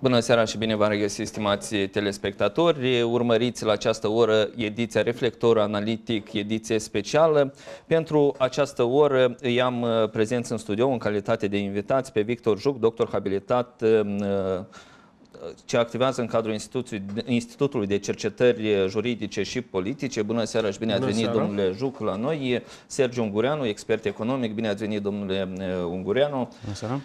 Bună seara și bine v-am regăsit, stimați telespectatori. Urmăriți la această oră ediția Reflector Analitic, ediție specială. Pentru această oră i-am uh, prezenți în studio în calitate de invitați pe Victor Juc, doctor habilitat uh, ce activează în cadrul Institutului de Cercetări Juridice și Politice. Bună seara și bine Bună ați venit, seara. domnule Juc, la noi. Sergiu Ungureanu, expert economic. Bine ați venit, domnule uh, Ungureanu. Bună seara.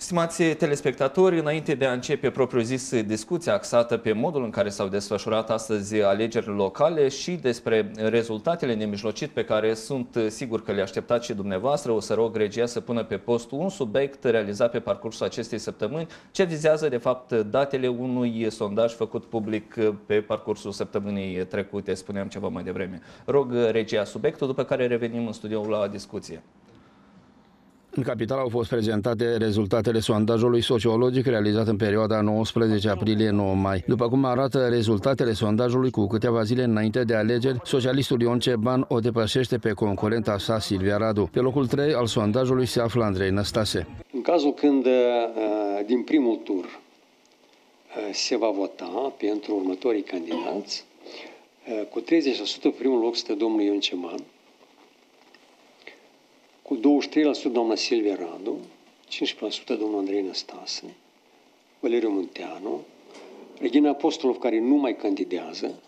Stimați telespectatori, înainte de a începe propriu-zis discuția axată pe modul în care s-au desfășurat astăzi alegerile locale și despre rezultatele nemijlocit pe care sunt sigur că le așteptați și dumneavoastră, o să rog regia să pună pe post un subiect realizat pe parcursul acestei săptămâni, ce vizează de fapt datele unui sondaj făcut public pe parcursul săptămânii trecute, spuneam ceva mai devreme. Rog regia subiectul, după care revenim în studio la discuție. În capital au fost prezentate rezultatele sondajului sociologic realizat în perioada 19 aprilie-9 mai. După cum arată rezultatele sondajului cu câteva zile înainte de alegeri, socialistul Ion Ceban o depășește pe concurenta sa Silvia Radu. Pe locul 3 al sondajului se află Andrei Năstase. În cazul când uh, din primul tur uh, se va vota pentru următorii candidați, uh, cu 30% primul loc stă domnul Ion Ceban, cu 23% doamna Silvia Radu, 15% domnul Andrei Năstase, Valeriu Munteanu, Regina Apostolov, care nu mai candidează,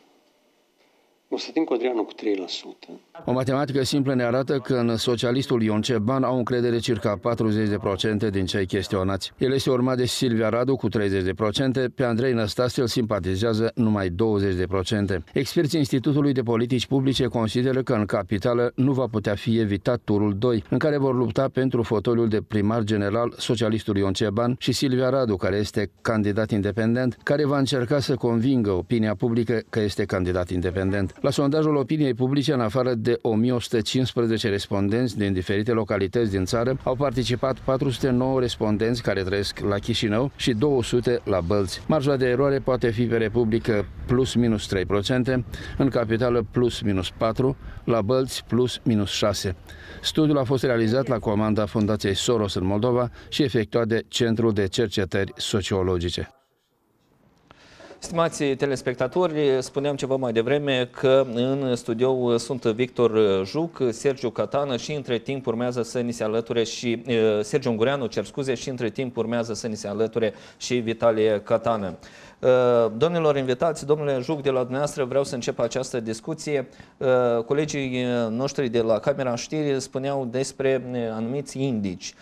Constantin Codreanu cu 3%. O matematică simplă ne arată că în socialistul Ion Ceban au încredere circa 40% din cei chestionați. El este urmat de Silvia Radu cu 30%, pe Andrei Năstase îl simpatizează numai 20%. Experții Institutului de Politici Publice consideră că în capitală nu va putea fi evitat turul 2, în care vor lupta pentru fotoliul de primar general socialistul Ion Ceban și Silvia Radu, care este candidat independent, care va încerca să convingă opinia publică că este candidat independent. La sondajul opiniei publice, în afară de 1115 respondenți din diferite localități din țară, au participat 409 respondenți care trăiesc la Chișinău și 200 la Bălți. Marja de eroare poate fi pe Republică plus minus 3%, în capitală plus minus 4%, la Bălți plus minus 6%. Studiul a fost realizat la comanda Fundației Soros în Moldova și efectuat de Centrul de Cercetări Sociologice. Stimați telespectatori, spuneam ceva mai devreme că în studio sunt Victor Juc, Sergiu Catană și între timp urmează să ni se alăture și Sergiu Ungureanu, cer scuze, și între timp urmează să ni se alăture și Vitalie Catană. Uh, domnilor invitați, domnule Juc, de la dumneavoastră vreau să încep această discuție. Uh, colegii noștri de la Camera Știri spuneau despre uh, anumiți indici.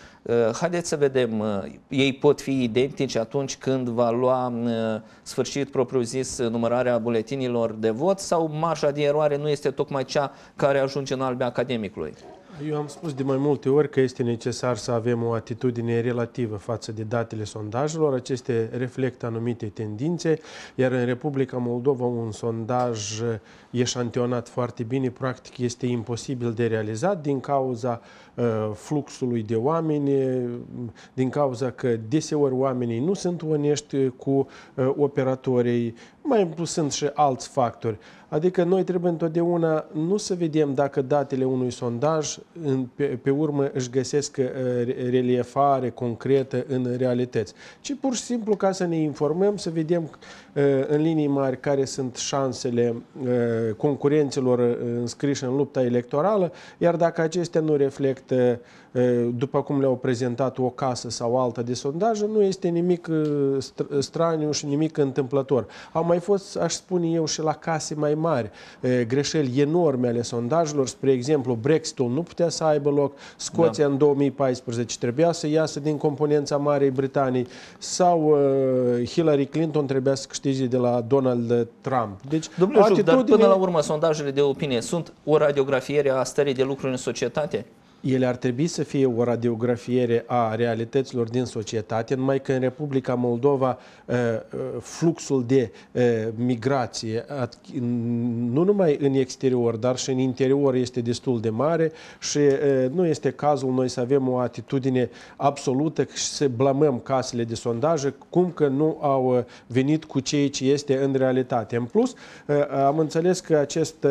Haideți să vedem, ei pot fi identici atunci când va lua sfârșit propriu-zis numărarea buletinilor de vot sau marja de eroare nu este tocmai cea care ajunge în albea academicului? Eu am spus de mai multe ori că este necesar să avem o atitudine relativă față de datele sondajelor. Aceste reflectă anumite tendințe, iar în Republica Moldova un sondaj eșantionat foarte bine, practic este imposibil de realizat din cauza uh, fluxului de oameni, din cauza că deseori oamenii nu sunt onești cu uh, operatorii, mai sunt și alți factori. Adică noi trebuie întotdeauna nu să vedem dacă datele unui sondaj în, pe, pe urmă își găsesc uh, reliefare concretă în realități, ci pur și simplu ca să ne informăm, să vedem uh, în linii mari care sunt șansele uh, concurenților uh, înscriși în lupta electorală, iar dacă acestea nu reflectă după cum le-au prezentat o casă sau alta de sondaje, nu este nimic straniu și nimic întâmplător. Au mai fost, aș spune eu, și la case mai mari greșeli enorme ale sondajelor. Spre exemplu, Brexitul nu putea să aibă loc, Scoția da. în 2014 trebuia să iasă din componența Marei Britanii sau Hillary Clinton trebuia să câștige de la Donald Trump. Deci, Domnule atitudine... dar până la urmă, sondajele de opinie sunt o radiografiere a stării de lucruri în societate? Ele ar trebui să fie o radiografiere a realităților din societate, numai că în Republica Moldova uh, uh, fluxul de uh, migrație, nu numai în exterior, dar și în interior este destul de mare și nu este cazul noi să avem o atitudine absolută și să blamăm casele de sondaje, cum că nu au venit cu ceea ce este în realitate. În plus, am înțeles că acest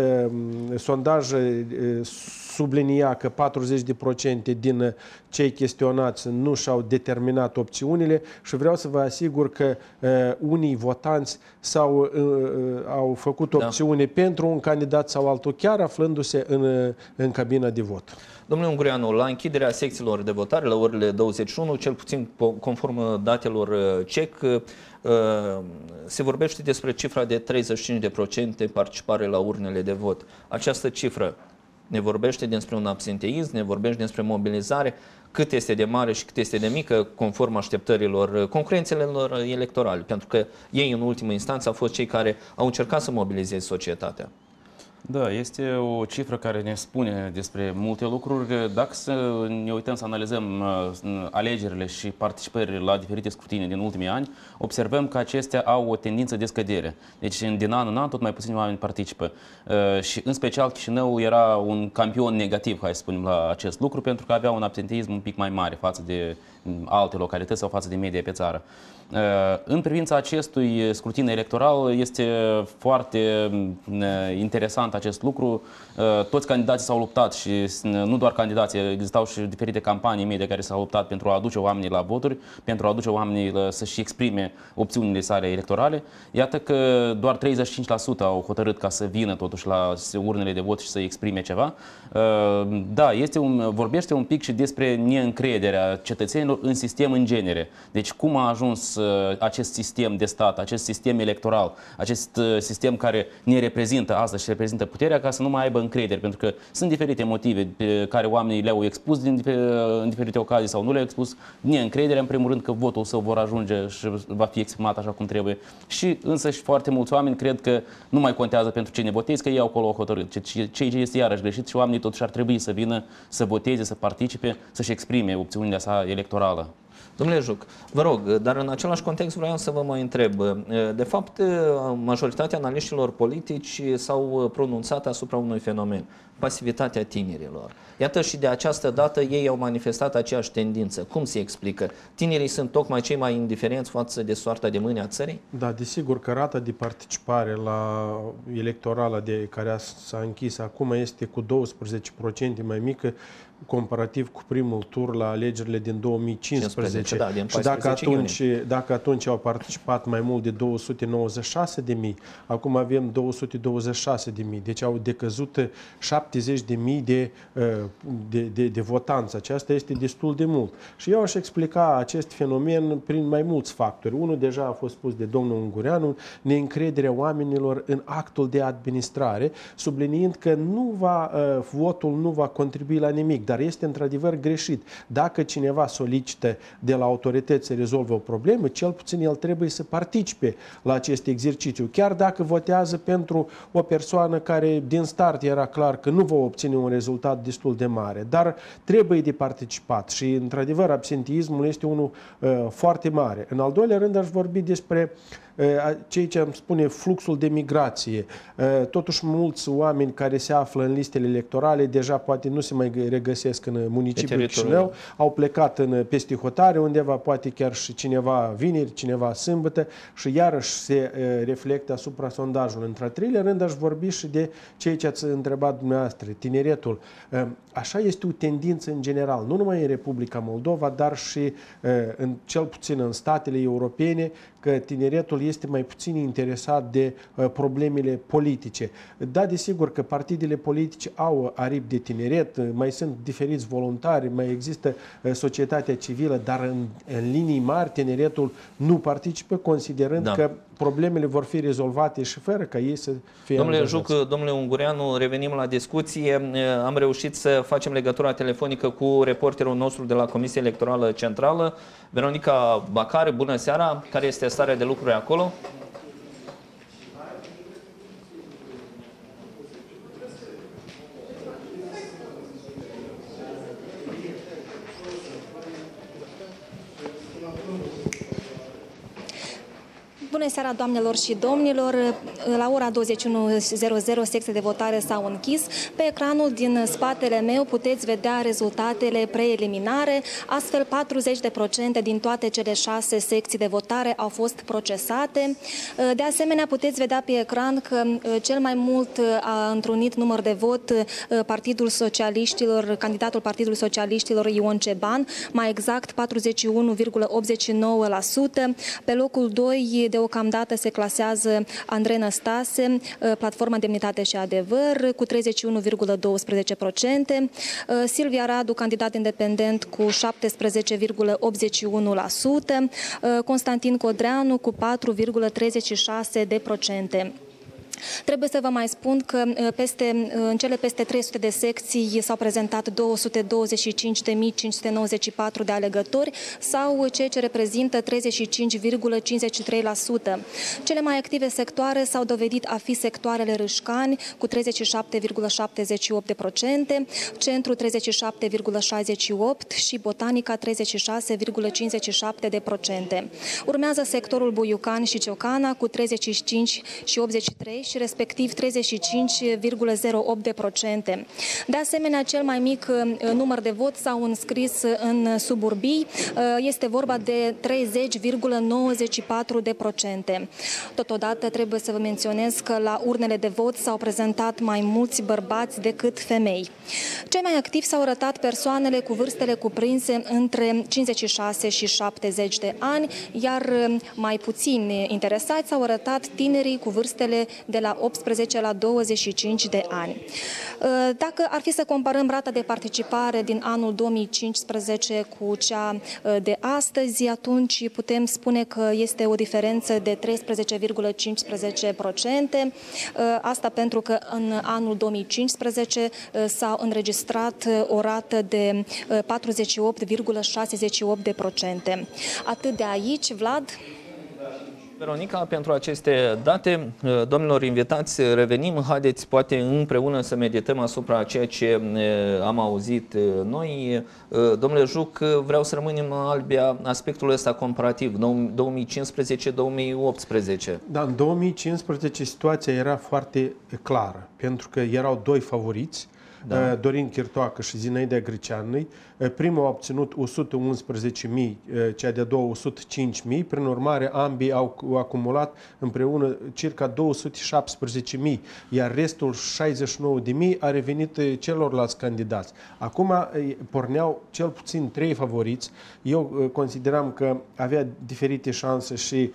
sondaj sublinia că 20% din cei chestionați nu și-au determinat opțiunile și vreau să vă asigur că uh, unii votanți s-au, uh, uh, au făcut da. opțiune da. pentru un candidat sau altul, chiar aflându-se în, în cabina de vot. Domnule Ungureanu, la închiderea secțiilor de votare, la orele 21, cel puțin conform datelor CEC, se vorbește despre cifra de 35% participare la urnele de vot. Această cifră ne vorbește despre un absenteism, ne vorbește despre mobilizare, cât este de mare și cât este de mică, conform așteptărilor concurențelor electorale, pentru că ei, în ultimă instanță, au fost cei care au încercat să mobilizeze societatea. Da, este o cifră care ne spune despre multe lucruri. Dacă să ne uităm să analizăm uh, alegerile și participările la diferite scrutine din ultimii ani, observăm că acestea au o tendință de scădere. Deci din an în an tot mai puțini oameni participă. Uh, și în special Chișinău era un campion negativ, hai să spunem, la acest lucru, pentru că avea un absenteism un pic mai mare față de alte localități sau față de media pe țară. Uh, în privința acestui scrutin electoral este foarte interesant acest lucru. Uh, toți candidații s-au luptat și nu doar candidații, existau și diferite campanii media care s-au luptat pentru a aduce oamenii la voturi, pentru a aduce oamenii să-și exprime opțiunile sale electorale. Iată că doar 35% au hotărât ca să vină totuși la urnele de vot și să exprime ceva. Uh, da, este un, vorbește un pic și despre neîncrederea cetățenilor în sistem în genere. Deci cum a ajuns uh, acest sistem de stat, acest sistem electoral, acest sistem care ne reprezintă astăzi și reprezintă puterea ca să nu mai aibă încredere, pentru că sunt diferite motive pe care oamenii le-au expus din, în diferite ocazii sau nu le-au expus, neîncrederea, în primul rând că votul său vor ajunge și va fi exprimat așa cum trebuie. Și însă și foarte mulți oameni cred că nu mai contează pentru cine votezi, că ei au acolo hotărât. Ceea ce este iarăși greșit și oamenii totuși ar trebui să vină să voteze, să participe, să-și exprime opțiunea sa electorală. Domnule Juc, vă rog, dar în același context vreau să vă mai întreb. De fapt, majoritatea analiștilor politici s-au pronunțat asupra unui fenomen, pasivitatea tinerilor. Iată și de această dată ei au manifestat aceeași tendință. Cum se explică? Tinerii sunt tocmai cei mai indiferenți față de soarta de mâine a țării? Da, desigur că rata de participare la electorală de care s-a închis acum este cu 12% mai mică comparativ cu primul tur la alegerile din 2015. 15, da, din și dacă atunci, dacă atunci au participat mai mult de 296 de mii, acum avem 226 de mii. Deci au decăzut 70 de mii de, uh, de, de, de votanți. Aceasta este destul de mult. Și eu aș explica acest fenomen prin mai mulți factori. Unul deja a fost spus de domnul Ungureanu, neîncrederea oamenilor în actul de administrare, subliniind că nu va, uh, votul nu va contribui la nimic dar este într-adevăr greșit. Dacă cineva solicită de la autorități să rezolve o problemă, cel puțin el trebuie să participe la acest exercițiu. Chiar dacă votează pentru o persoană care din start era clar că nu va obține un rezultat destul de mare, dar trebuie de participat și într-adevăr absenteismul este unul uh, foarte mare. În al doilea rând aș vorbi despre uh, ceea ce îmi spune fluxul de migrație. Totuși, mulți oameni care se află în listele electorale deja poate nu se mai regăsesc în municipiul Chișinău, au plecat în peste hotare, undeva poate chiar și cineva vineri, cineva sâmbătă și iarăși se reflectă asupra sondajului. Într-al treilea rând aș vorbi și de ceea ce ați întrebat dumneavoastră, tineretul. Așa este o tendință în general, nu numai în Republica Moldova, dar și în, cel puțin în statele europene, că tineretul este mai puțin interesat de uh, problemele politice. Da, desigur că partidele politice au aripi de tineret, uh, mai sunt diferiți voluntari, mai există uh, societatea civilă, dar în, în linii mari tineretul nu participă, considerând da. că problemele vor fi rezolvate și fără ca ei să fie Domnule angajați. Juc, domnule Ungureanu, revenim la discuție. Am reușit să facem legătura telefonică cu reporterul nostru de la Comisia Electorală Centrală, Veronica Bacare. Bună seara! Care este starea de lucruri acolo? Bună seara, doamnelor și domnilor! la ora 21.00 secții de votare s-au închis. Pe ecranul din spatele meu puteți vedea rezultatele preliminare. Astfel, 40% din toate cele șase secții de votare au fost procesate. De asemenea, puteți vedea pe ecran că cel mai mult a întrunit număr de vot Partidul Socialiștilor, candidatul Partidului Socialiștilor Ion Ceban, mai exact 41,89%. Pe locul 2, deocamdată, se clasează Andrei Năstase, Platforma Demnitate și Adevăr, cu 31,12%, Silvia Radu, candidat independent, cu 17,81%, Constantin Codreanu cu 4,36%. Trebuie să vă mai spun că uh, peste, uh, în cele peste 300 de secții s-au prezentat 225.594 de alegători sau ceea ce reprezintă 35,53%. Cele mai active sectoare s-au dovedit a fi sectoarele Râșcani cu 37,78%, Centru 37,68% și Botanica 36,57%. Urmează sectorul Buiucan și Ciocana cu 35 și 83 și respectiv 35,08%. De asemenea, cel mai mic uh, număr de vot s-au înscris în suburbii, uh, este vorba de 30,94%. Totodată trebuie să vă menționez că la urnele de vot s-au prezentat mai mulți bărbați decât femei. Cei mai activi s-au arătat persoanele cu vârstele cuprinse între 56 și 70 de ani, iar uh, mai puțin interesați s-au arătat tinerii cu vârstele de la 18 la 25 de ani. Uh, dacă ar fi să comparăm rata de participare din anul 2015 cu cea uh, de astăzi, atunci putem spune că este o diferență de 13,15%. Uh, asta pentru că în anul 2015 s-a înregistrat o rată de 48,68%. Atât de aici, Vlad. Veronica, pentru aceste date, uh, domnilor invitați, revenim, haideți poate împreună să medităm asupra ceea ce uh, am auzit uh, noi. Domnule Juc, vreau să rămânem albia aspectul ăsta comparativ, 2015-2018. Da, în 2015 situația era foarte clară, pentru că erau doi favoriți, da. Dorin Chirtoacă și Zinaida Greceanului, Primul a obținut 111.000, cea de-a doua 105.000, prin urmare ambii au acumulat împreună circa 217.000, iar restul 69.000 a revenit celorlalți candidați. Acum porneau cel puțin trei favoriți. Eu consideram că avea diferite șanse și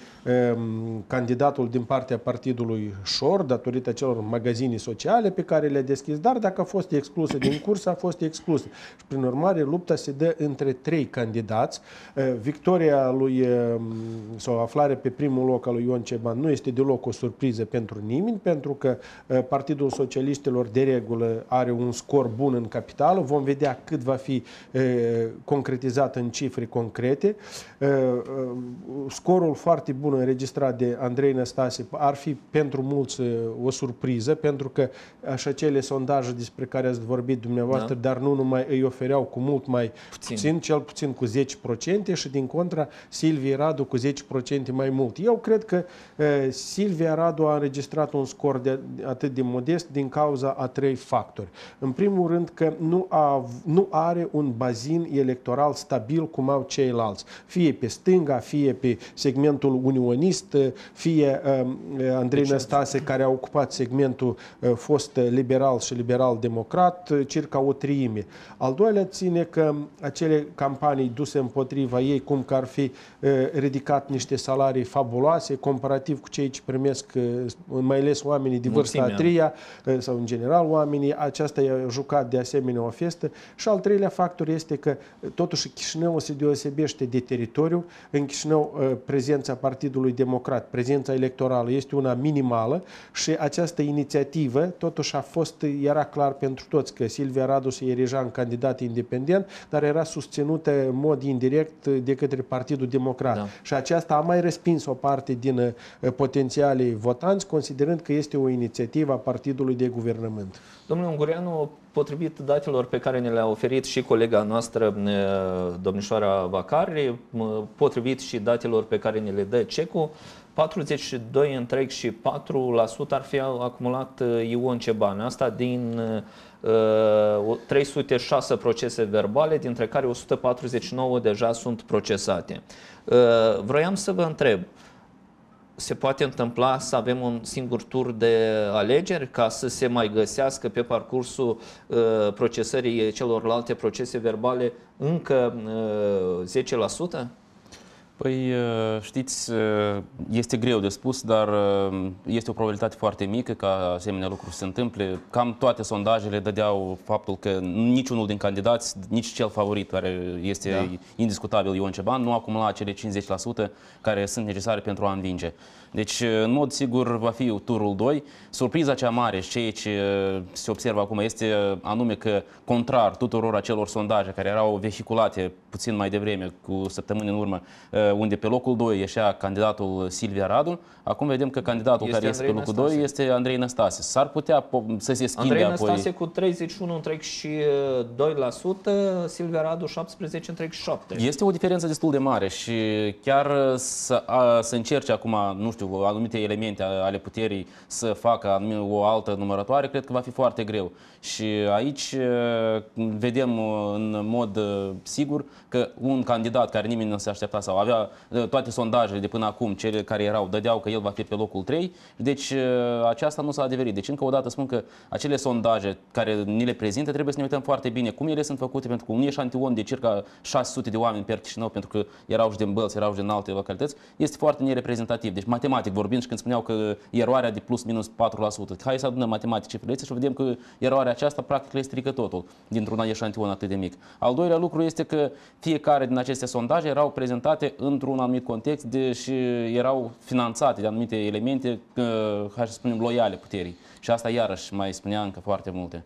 um, candidatul din partea partidului Șor, datorită celor magazine sociale pe care le-a deschis, dar dacă a fost exclusă din curs, a fost exclusă. Și prin urmare, lupta se dă între trei candidați. Eh, victoria lui, eh, sau aflarea pe primul loc al lui Ion Ceban nu este deloc o surpriză pentru nimeni, pentru că eh, Partidul Socialiștilor de regulă are un scor bun în capitală. Vom vedea cât va fi concretizat în cifre concrete. Scorul foarte bun înregistrat de Andrei Năstase ar fi pentru mulți o surpriză, pentru că așa cele sondaje despre care ați vorbit dumneavoastră, da. dar nu numai îi ofereau cu mult mult mai puțin. puțin, cel puțin cu 10% și din contra Silvia Radu cu 10% mai mult. Eu cred că uh, Silvia Radu a înregistrat un scor de, atât de modest din cauza a trei factori. În primul rând că nu, a, nu are un bazin electoral stabil cum au ceilalți, fie pe stânga, fie pe segmentul unionist, fie uh, Andrei Năstase care a ocupat segmentul uh, fost liberal și liberal-democrat, circa o treime. Al doilea ține că acele campanii duse împotriva ei, cum că ar fi ridicat niște salarii fabuloase, comparativ cu cei ce primesc mai ales oamenii de vârsta a treia sau în general oamenii, aceasta i-a jucat de asemenea o festă. Și al treilea factor este că totuși Chișinău se deosebește de teritoriu. În Chișinău prezența Partidului Democrat, prezența electorală este una minimală și această inițiativă totuși a fost, era clar pentru toți că Silvia Radu se erija în candidat independent European, dar era susținută în mod indirect de către Partidul Democrat. Da. Și aceasta a mai respins o parte din uh, potențialii votanți, considerând că este o inițiativă a Partidului de Guvernământ. Domnul Ungureanu, potrivit datelor pe care ne le-a oferit și colega noastră, uh, domnișoara Vacari, potrivit și datelor pe care ne le dă CECU, 42 întreg și 4% ar fi acumulat Ion Ceban. Asta din uh, 306 procese verbale, dintre care 149 deja sunt procesate. Uh, vroiam să vă întreb, se poate întâmpla să avem un singur tur de alegeri ca să se mai găsească pe parcursul uh, procesării celorlalte procese verbale încă uh, 10%? Păi, uh, știți, uh, este greu de spus, dar uh, este o probabilitate foarte mică ca asemenea lucruri să se întâmple. Cam toate sondajele dădeau faptul că niciunul din candidați, nici cel favorit, care este da. indiscutabil Ion Ceban, nu acumula acele 50% care sunt necesare pentru a învinge. Deci, în mod sigur, va fi turul 2. Surpriza cea mare și ceea ce se observă acum este anume că, contrar tuturor acelor sondaje care erau vehiculate puțin mai devreme, cu săptămâni în urmă, unde pe locul 2 ieșea candidatul Silvia Radu, acum vedem că candidatul este care este pe locul Năstase. 2 este Andrei Năstase. S-ar putea să se schimbe Andrei apoi... Năstase cu 31 întreg și 2%, Silvia Radu 17 întreg și 7%. Este o diferență destul de mare și chiar să, a, să încerce acum, nu știu, anumite elemente ale puterii să facă o altă numărătoare, cred că va fi foarte greu. Și aici vedem în mod sigur că un candidat care nimeni nu se aștepta sau avea toate sondajele de până acum, cele care erau, dădeau că el va fi pe locul 3, deci aceasta nu s-a adeverit. Deci încă o dată spun că acele sondaje care ni le prezintă trebuie să ne uităm foarte bine cum ele sunt făcute, pentru că un eșantion de circa 600 de oameni pe Chișinău, pentru că erau și din Bălți, erau și din alte localități, este foarte nereprezentativ. Deci matematic vorbind și când spuneau că eroarea de plus minus 4%, hai să adunăm matematic cifrele și vedem că eroarea aceasta practic le strică totul dintr-un eșantion atât de mic. Al doilea lucru este că fiecare din aceste sondaje erau prezentate într-un anumit context de, și erau finanțate de anumite elemente, hai să spunem, loiale puterii. Și asta iarăși mai spunea încă foarte multe.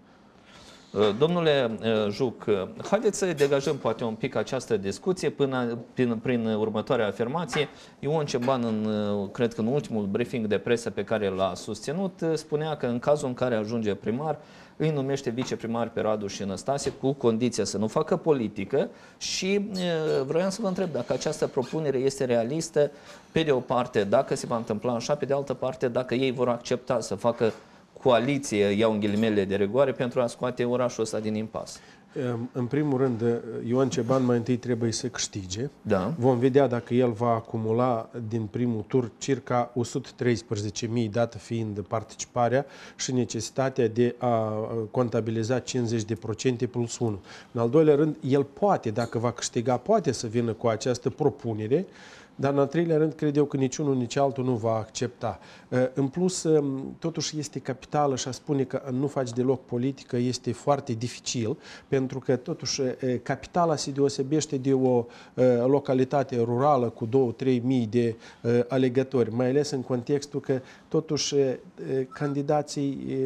Uh, domnule uh, Juc, uh, haideți să degajăm poate un pic această discuție până, prin, prin următoarea afirmație. Ion Ceban, în, cred că în ultimul briefing de presă pe care l-a susținut, spunea că în cazul în care ajunge primar, îi numește viceprimar pe Radu și Năstase cu condiția să nu facă politică și vroiam să vă întreb dacă această propunere este realistă, pe de o parte, dacă se va întâmpla așa, pe de altă parte, dacă ei vor accepta să facă coaliție, iau în ghilimele de regoare, pentru a scoate orașul ăsta din impas. În primul rând, Ioan Ceban mai întâi trebuie să câștige. Da. Vom vedea dacă el va acumula din primul tur circa 113.000, dată fiind participarea și necesitatea de a contabiliza 50% plus 1. În al doilea rând, el poate, dacă va câștiga, poate să vină cu această propunere dar în al treilea rând, cred eu că niciunul, nici altul nu va accepta. Uh, în plus, um, totuși este capitală și a spune că nu faci deloc politică este foarte dificil, pentru că totuși uh, capitala se deosebește de o uh, localitate rurală cu 2-3 mii de alegători, mai ales în contextul că totuși candidații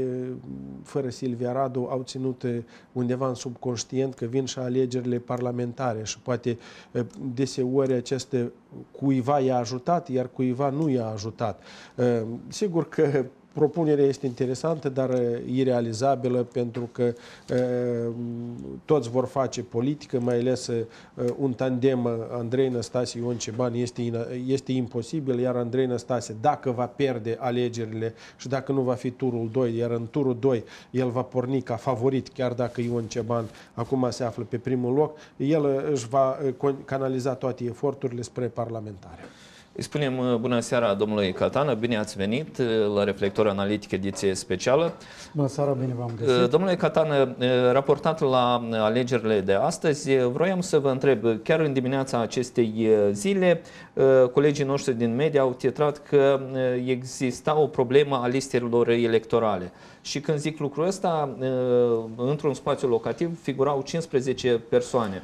fără Silvia Radu au ținut undeva în subconștient că vin și alegerile parlamentare și poate deseori aceste cuiva i-a ajutat, iar cuiva nu i-a ajutat. Ehm, sigur că propunerea este interesantă, dar irealizabilă pentru că uh, toți vor face politică, mai ales uh, un tandem Andrei Năstase Ion Ceban este, este imposibil, iar Andrei Năstase, dacă va pierde alegerile și dacă nu va fi turul 2, iar în turul 2 el va porni ca favorit, chiar dacă Ion Ceban acum se află pe primul loc, el își va canaliza toate eforturile spre parlamentare. Îi spunem uh, bună seara domnului Catană, bine ați venit uh, la Reflector Analitic ediție specială. Bună seara, bine v-am găsit. Uh, domnule Catană, raportat la alegerile de astăzi, vroiam să vă întreb, chiar în dimineața acestei zile, colegii noștri din media au titrat că exista o problemă a listelor electorale. Și când zic lucrul ăsta, într-un spațiu locativ figurau 15 persoane.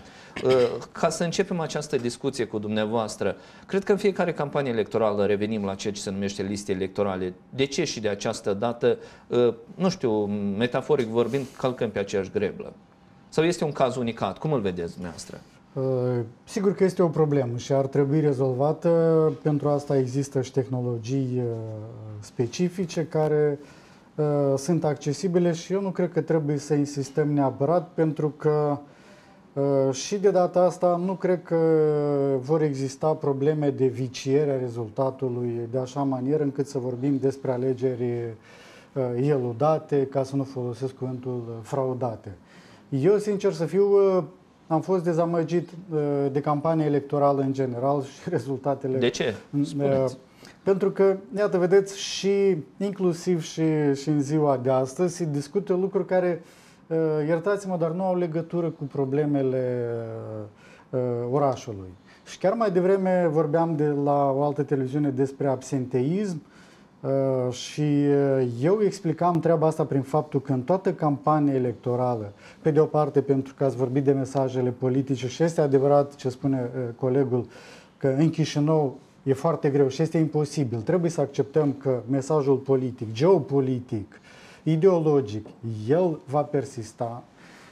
Ca să începem această discuție cu dumneavoastră, cred că în fiecare campanie electorală revenim la ceea ce se numește liste electorale. De ce și de această dată, nu știu, metaforic vorbind, calcăm pe aceeași greblă? Sau este un caz unicat? Cum îl vedeți dumneavoastră? Sigur că este o problemă și ar trebui rezolvată. Pentru asta există și tehnologii specifice care sunt accesibile și eu nu cred că trebuie să insistăm neapărat pentru că Uh, și de data asta nu cred că vor exista probleme de viciere a rezultatului de așa manieră încât să vorbim despre alegeri uh, eludate, ca să nu folosesc cuvântul uh, fraudate. Eu, sincer să fiu, am fost dezamăgit de campania electorală în general și rezultatele. De ce? Spuneți. Pentru că, iată, vedeți, și inclusiv și, și în ziua de astăzi se discută lucruri care uh, Uh, iertați-mă, dar nu au legătură cu problemele uh, orașului. Și chiar mai devreme vorbeam de la o altă televiziune despre absenteism uh, și eu explicam treaba asta prin faptul că în toată campania electorală, pe de o parte pentru că ați vorbit de mesajele politice și este adevărat ce spune colegul, că în Chișinău e foarte greu și este imposibil. Trebuie să acceptăm că mesajul politic, geopolitic, ideologic, el va persista,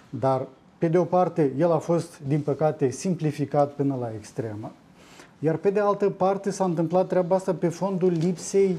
dar pe de o parte el a fost, din păcate, simplificat până la extremă, iar pe de altă parte s-a întâmplat treaba asta pe fondul lipsei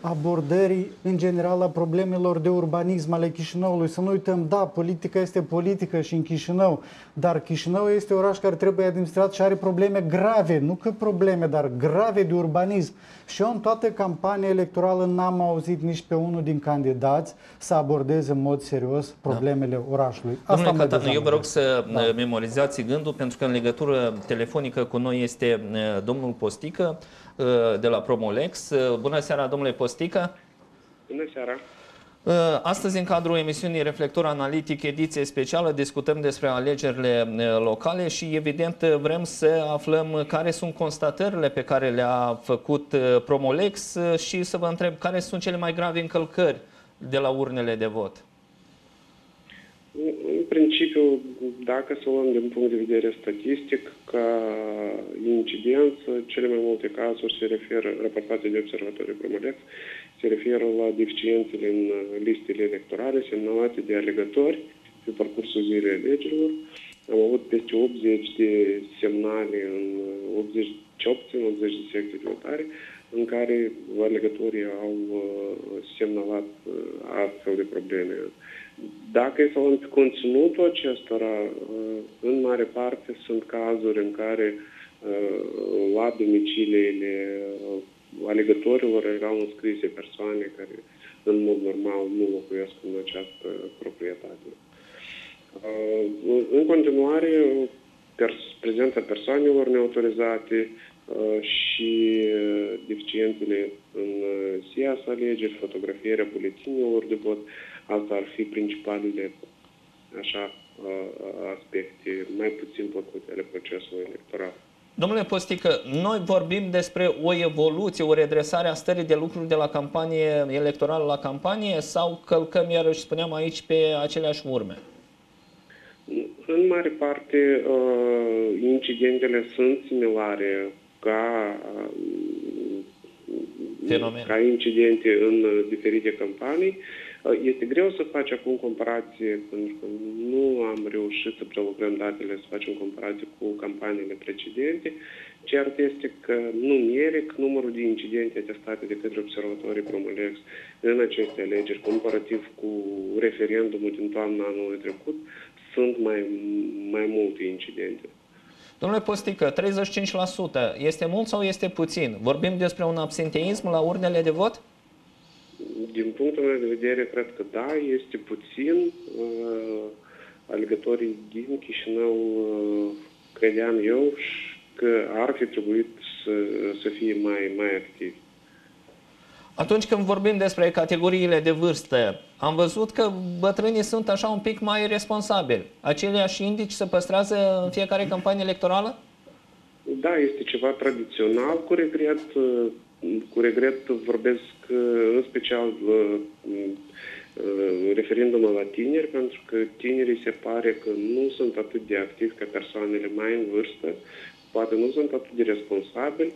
abordării în general a problemelor de urbanism ale Chișinăului. Să nu uităm, da, politica este politică și în Chișinău, dar Chișinău este oraș care trebuie administrat și are probleme grave, nu că probleme, dar grave de urbanism. Și eu în toată campania electorală n-am auzit nici pe unul din candidați să abordeze în mod serios problemele da. orașului. Asta Domnule Catan, eu vă rog să da. memorizați gândul, pentru că în legătură telefonică cu noi este uh, domnul Postică, Uh, de la Promolex. Uh, bună seara, domnule Postică! Bună seara! Uh, astăzi, în cadrul emisiunii Reflector Analitic, ediție specială, discutăm despre alegerile locale și, evident, vrem să aflăm care sunt constatările pe care le-a făcut Promolex și să vă întreb care sunt cele mai grave încălcări de la urnele de vot. În principiu, dacă să luăm din punct de vedere statistic, ca incidență, cele mai multe cazuri se referă, raportate de observatorii Promolex, se referă la deficiențele în listele electorale semnalate de alegători pe parcursul zilei alegerilor. Am avut peste 80 de semnale în 80, ce 80 de secții de votare, în care alegătorii au uh, semnalat uh, astfel de probleme. Dacă e să luăm conținutul acestora, uh, în mare parte sunt cazuri în care la domiciliile alegătorilor erau înscrise persoane care în mod normal nu locuiesc în această proprietate. În continuare, prezența persoanelor neautorizate, Uh, și uh, deficiențele în SIAS uh, alegeri, fotografierea buletinilor de vot, asta ar fi principalele așa, aspecte mai puțin plăcute ale procesului electoral. Domnule Postică, noi vorbim despre o evoluție, o redresare a stării de lucruri de la campanie electorală la campanie sau călcăm iarăși, spuneam aici, pe aceleași urme? În mare parte, incidentele sunt similare ca, Fenomen. ca incidente în diferite campanii. Este greu să faci acum comparație, pentru că nu am reușit să prelucrăm datele, să facem comparație cu campaniile precedente. Cert este că nu meric numărul de incidente atestate de către observatorii Promolex în aceste alegeri, comparativ cu referendumul din toamna anului trecut, sunt mai, mai multe incidente. Domnule Postică, 35% este mult sau este puțin? Vorbim despre un absenteism la urnele de vot? Din punctul meu de vedere, cred că da, este puțin. Uh, alegătorii din Chișinău uh, credeam eu că ar fi trebuit să, să fie mai, mai activi. Atunci când vorbim despre categoriile de vârstă, am văzut că bătrânii sunt așa un pic mai responsabili. Aceleași indici se păstrează în fiecare campanie electorală? Da, este ceva tradițional. Cu regret, cu regret vorbesc în special uh, referindu-mă la tineri, pentru că tinerii se pare că nu sunt atât de activi ca persoanele mai în vârstă, poate nu sunt atât de responsabili,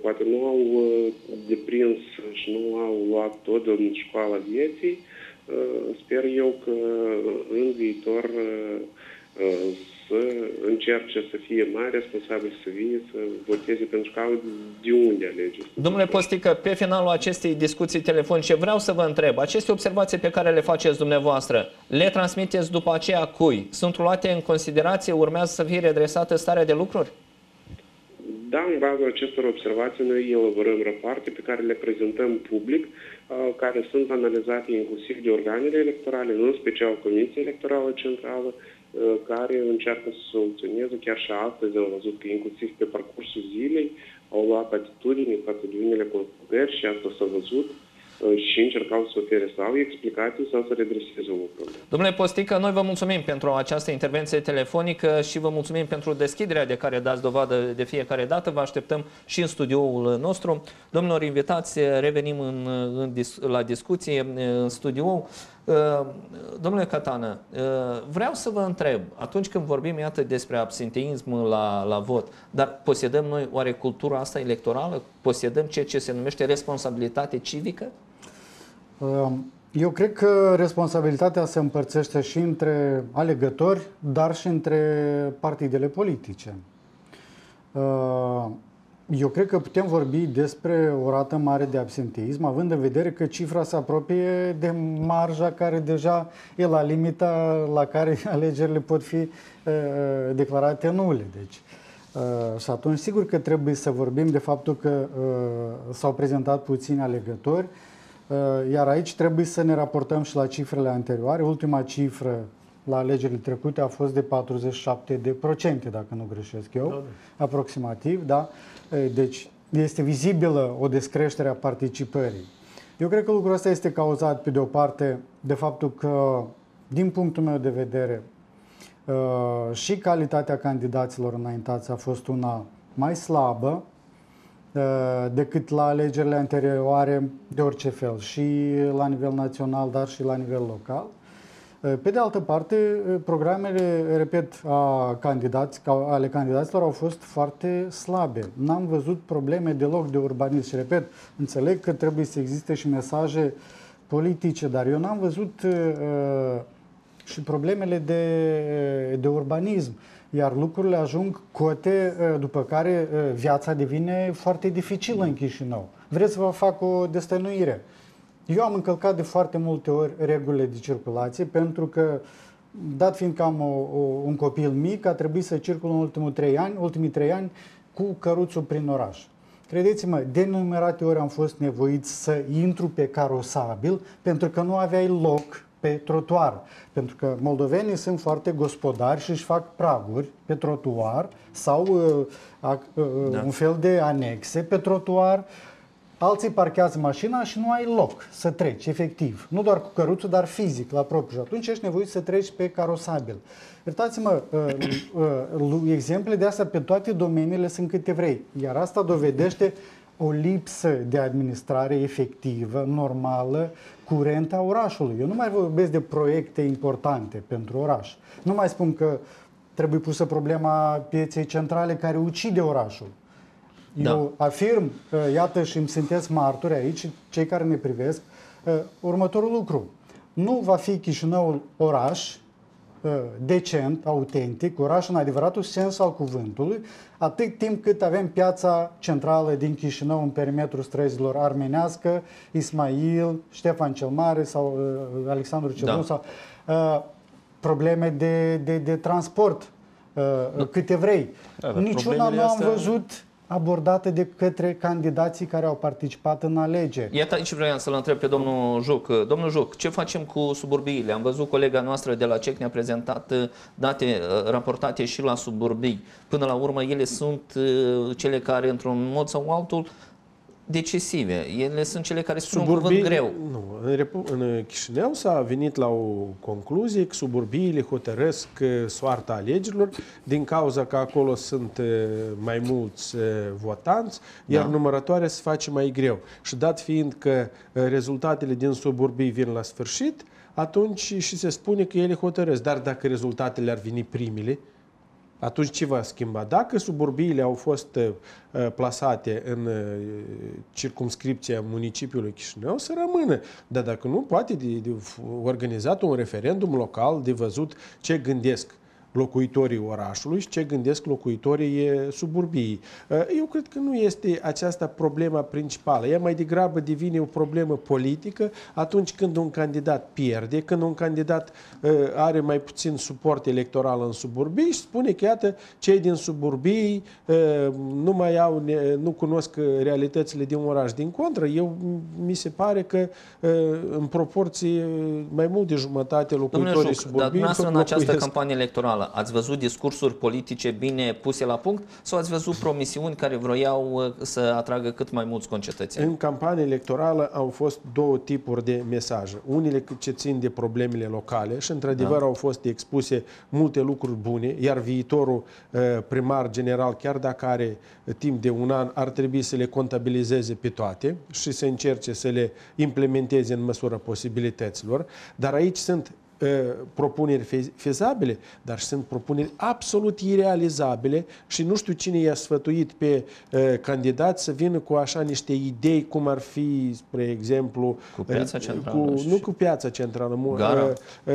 poate nu au uh, deprins și nu au luat tot în școala vieții. Uh, sper eu că în viitor uh, să să încerce să fie mai responsabil, să vie, să voteze, pentru că au de unde alege. Domnule Postică, pe finalul acestei discuții telefonice vreau să vă întreb, aceste observații pe care le faceți dumneavoastră, le transmiteți după aceea cui? Sunt luate în considerație, urmează să fie redresată starea de lucruri? Da, în baza acestor observații noi elaborăm rapoarte pe care le prezentăm public, uh, care sunt analizate inclusiv de organele electorale, în special Comisia Electorală Centrală, uh, care încearcă să soluționeze. Chiar și astăzi am văzut că inclusiv pe parcursul zilei au luat atitudini față de unele constatări și asta s-a văzut și încercau să ofere sau explicații sau să redreseze lucrurile. Domnule Postică, noi vă mulțumim pentru această intervenție telefonică și vă mulțumim pentru deschiderea de care dați dovadă de fiecare dată. Vă așteptăm și în studioul nostru. Domnilor invitați, revenim în, în, la discuție în studio. Uh, domnule Catană, uh, vreau să vă întreb, atunci când vorbim, iată, despre absenteism la, la vot, dar posedăm noi oare cultura asta electorală? Posedăm ceea ce se numește responsabilitate civică? Um, eu cred că responsabilitatea se împărțește și între alegători, dar și între partidele politice. Uh, eu cred că putem vorbi despre o rată mare de absenteism, având în vedere că cifra se apropie de marja care deja e la limita la care alegerile pot fi uh, declarate nule. Deci, uh, și atunci, sigur că trebuie să vorbim de faptul că uh, s-au prezentat puțini alegători, uh, iar aici trebuie să ne raportăm și la cifrele anterioare. Ultima cifră la alegerile trecute a fost de 47 de procente, dacă nu greșesc eu, da, da. aproximativ, da? Deci este vizibilă o descreștere a participării. Eu cred că lucrul ăsta este cauzat, pe de o parte, de faptul că, din punctul meu de vedere, și calitatea candidaților înaintați a fost una mai slabă decât la alegerile anterioare de orice fel, și la nivel național, dar și la nivel local. Pe de altă parte, programele, repet, a candidați, ale candidaților au fost foarte slabe. N-am văzut probleme deloc de urbanism și, repet, înțeleg că trebuie să existe și mesaje politice, dar eu n-am văzut uh, și problemele de, de urbanism. Iar lucrurile ajung cote uh, după care uh, viața devine foarte dificilă în Chișinău. Vreți să vă fac o destănuire? Eu am încălcat de foarte multe ori regulile de circulație pentru că, dat fiind că am o, o, un copil mic, a trebuit să circul în ultimul trei ani, ultimii trei ani cu căruțul prin oraș. Credeți-mă, de numerate ori am fost nevoit să intru pe carosabil pentru că nu aveai loc pe trotuar. Pentru că moldovenii sunt foarte gospodari și își fac praguri pe trotuar sau uh, uh, da. un fel de anexe pe trotuar. Uh, alții parchează mașina și nu ai loc să treci, efectiv. Nu doar cu căruțul, dar fizic, la propriu. Și atunci ești nevoit să treci pe carosabil. Iertați-mă, uh, uh, exemple de asta pe toate domeniile sunt câte vrei. Iar asta dovedește o lipsă de administrare efectivă, normală, curentă a orașului. Eu nu mai vorbesc de proiecte importante pentru oraș. Nu mai spun că trebuie pusă problema pieței centrale care ucide orașul. Da. Eu afirm, iată și îmi sunteți martori aici, cei care ne privesc, următorul lucru. Nu va fi Chișinăul oraș decent, autentic, oraș în adevăratul sens al cuvântului, atât timp cât avem piața centrală din Chișinău în perimetrul străzilor armenească, Ismail, Ștefan cel Mare sau uh, Alexandru cel da. sau uh, probleme de, de, de transport, uh, câte vrei. Da, Niciuna nu am astea... văzut abordate de către candidații care au participat în alegeri. Iată aici vreau să-l întreb pe domnul Juc. Domnul Juc, ce facem cu suburbiile? Am văzut colega noastră de la CEC ne-a prezentat uh, date uh, raportate și la suburbii. Până la urmă, ele sunt uh, cele care, într-un mod sau altul, decisive. Ele sunt cele care spun un cuvânt greu. Nu. În, în Chișinău s-a venit la o concluzie că suburbiile hotărăsc uh, soarta alegerilor din cauza că acolo sunt uh, mai mulți uh, votanți, iar da. numărătoarea se face mai greu. Și dat fiind că rezultatele din suburbii vin la sfârșit, atunci și se spune că ele hotărăsc. Dar dacă rezultatele ar veni primele, atunci ce va schimba? Dacă suburbiile au fost uh, plasate în uh, circumscripția municipiului Chișinău, să rămână. Dar dacă nu, poate de, de organizat un referendum local, de văzut ce gândesc locuitorii orașului și ce gândesc locuitorii suburbiei. Eu cred că nu este aceasta problema principală. Ea mai degrabă devine o problemă politică atunci când un candidat pierde, când un candidat are mai puțin suport electoral în suburbii și spune că, iată, cei din suburbii nu mai au, nu cunosc realitățile din oraș. Din contră, eu mi se pare că în proporție mai mult de jumătate locuitorii suburbii dar dumneavoastră în această campanie electorală ați văzut discursuri politice bine puse la punct sau ați văzut promisiuni care vroiau să atragă cât mai mulți concetățeni? În campanie electorală au fost două tipuri de mesaje. Unele ce țin de problemele locale și într-adevăr da. au fost expuse multe lucruri bune, iar viitorul primar general, chiar dacă are timp de un an, ar trebui să le contabilizeze pe toate și să încerce să le implementeze în măsura posibilităților. Dar aici sunt propuneri fezabile, dar sunt propuneri absolut irealizabile și nu știu cine i-a sfătuit pe candidat să vină cu așa niște idei cum ar fi, spre exemplu, cu piața centrală. Cu, nu cu piața centrală, Gara.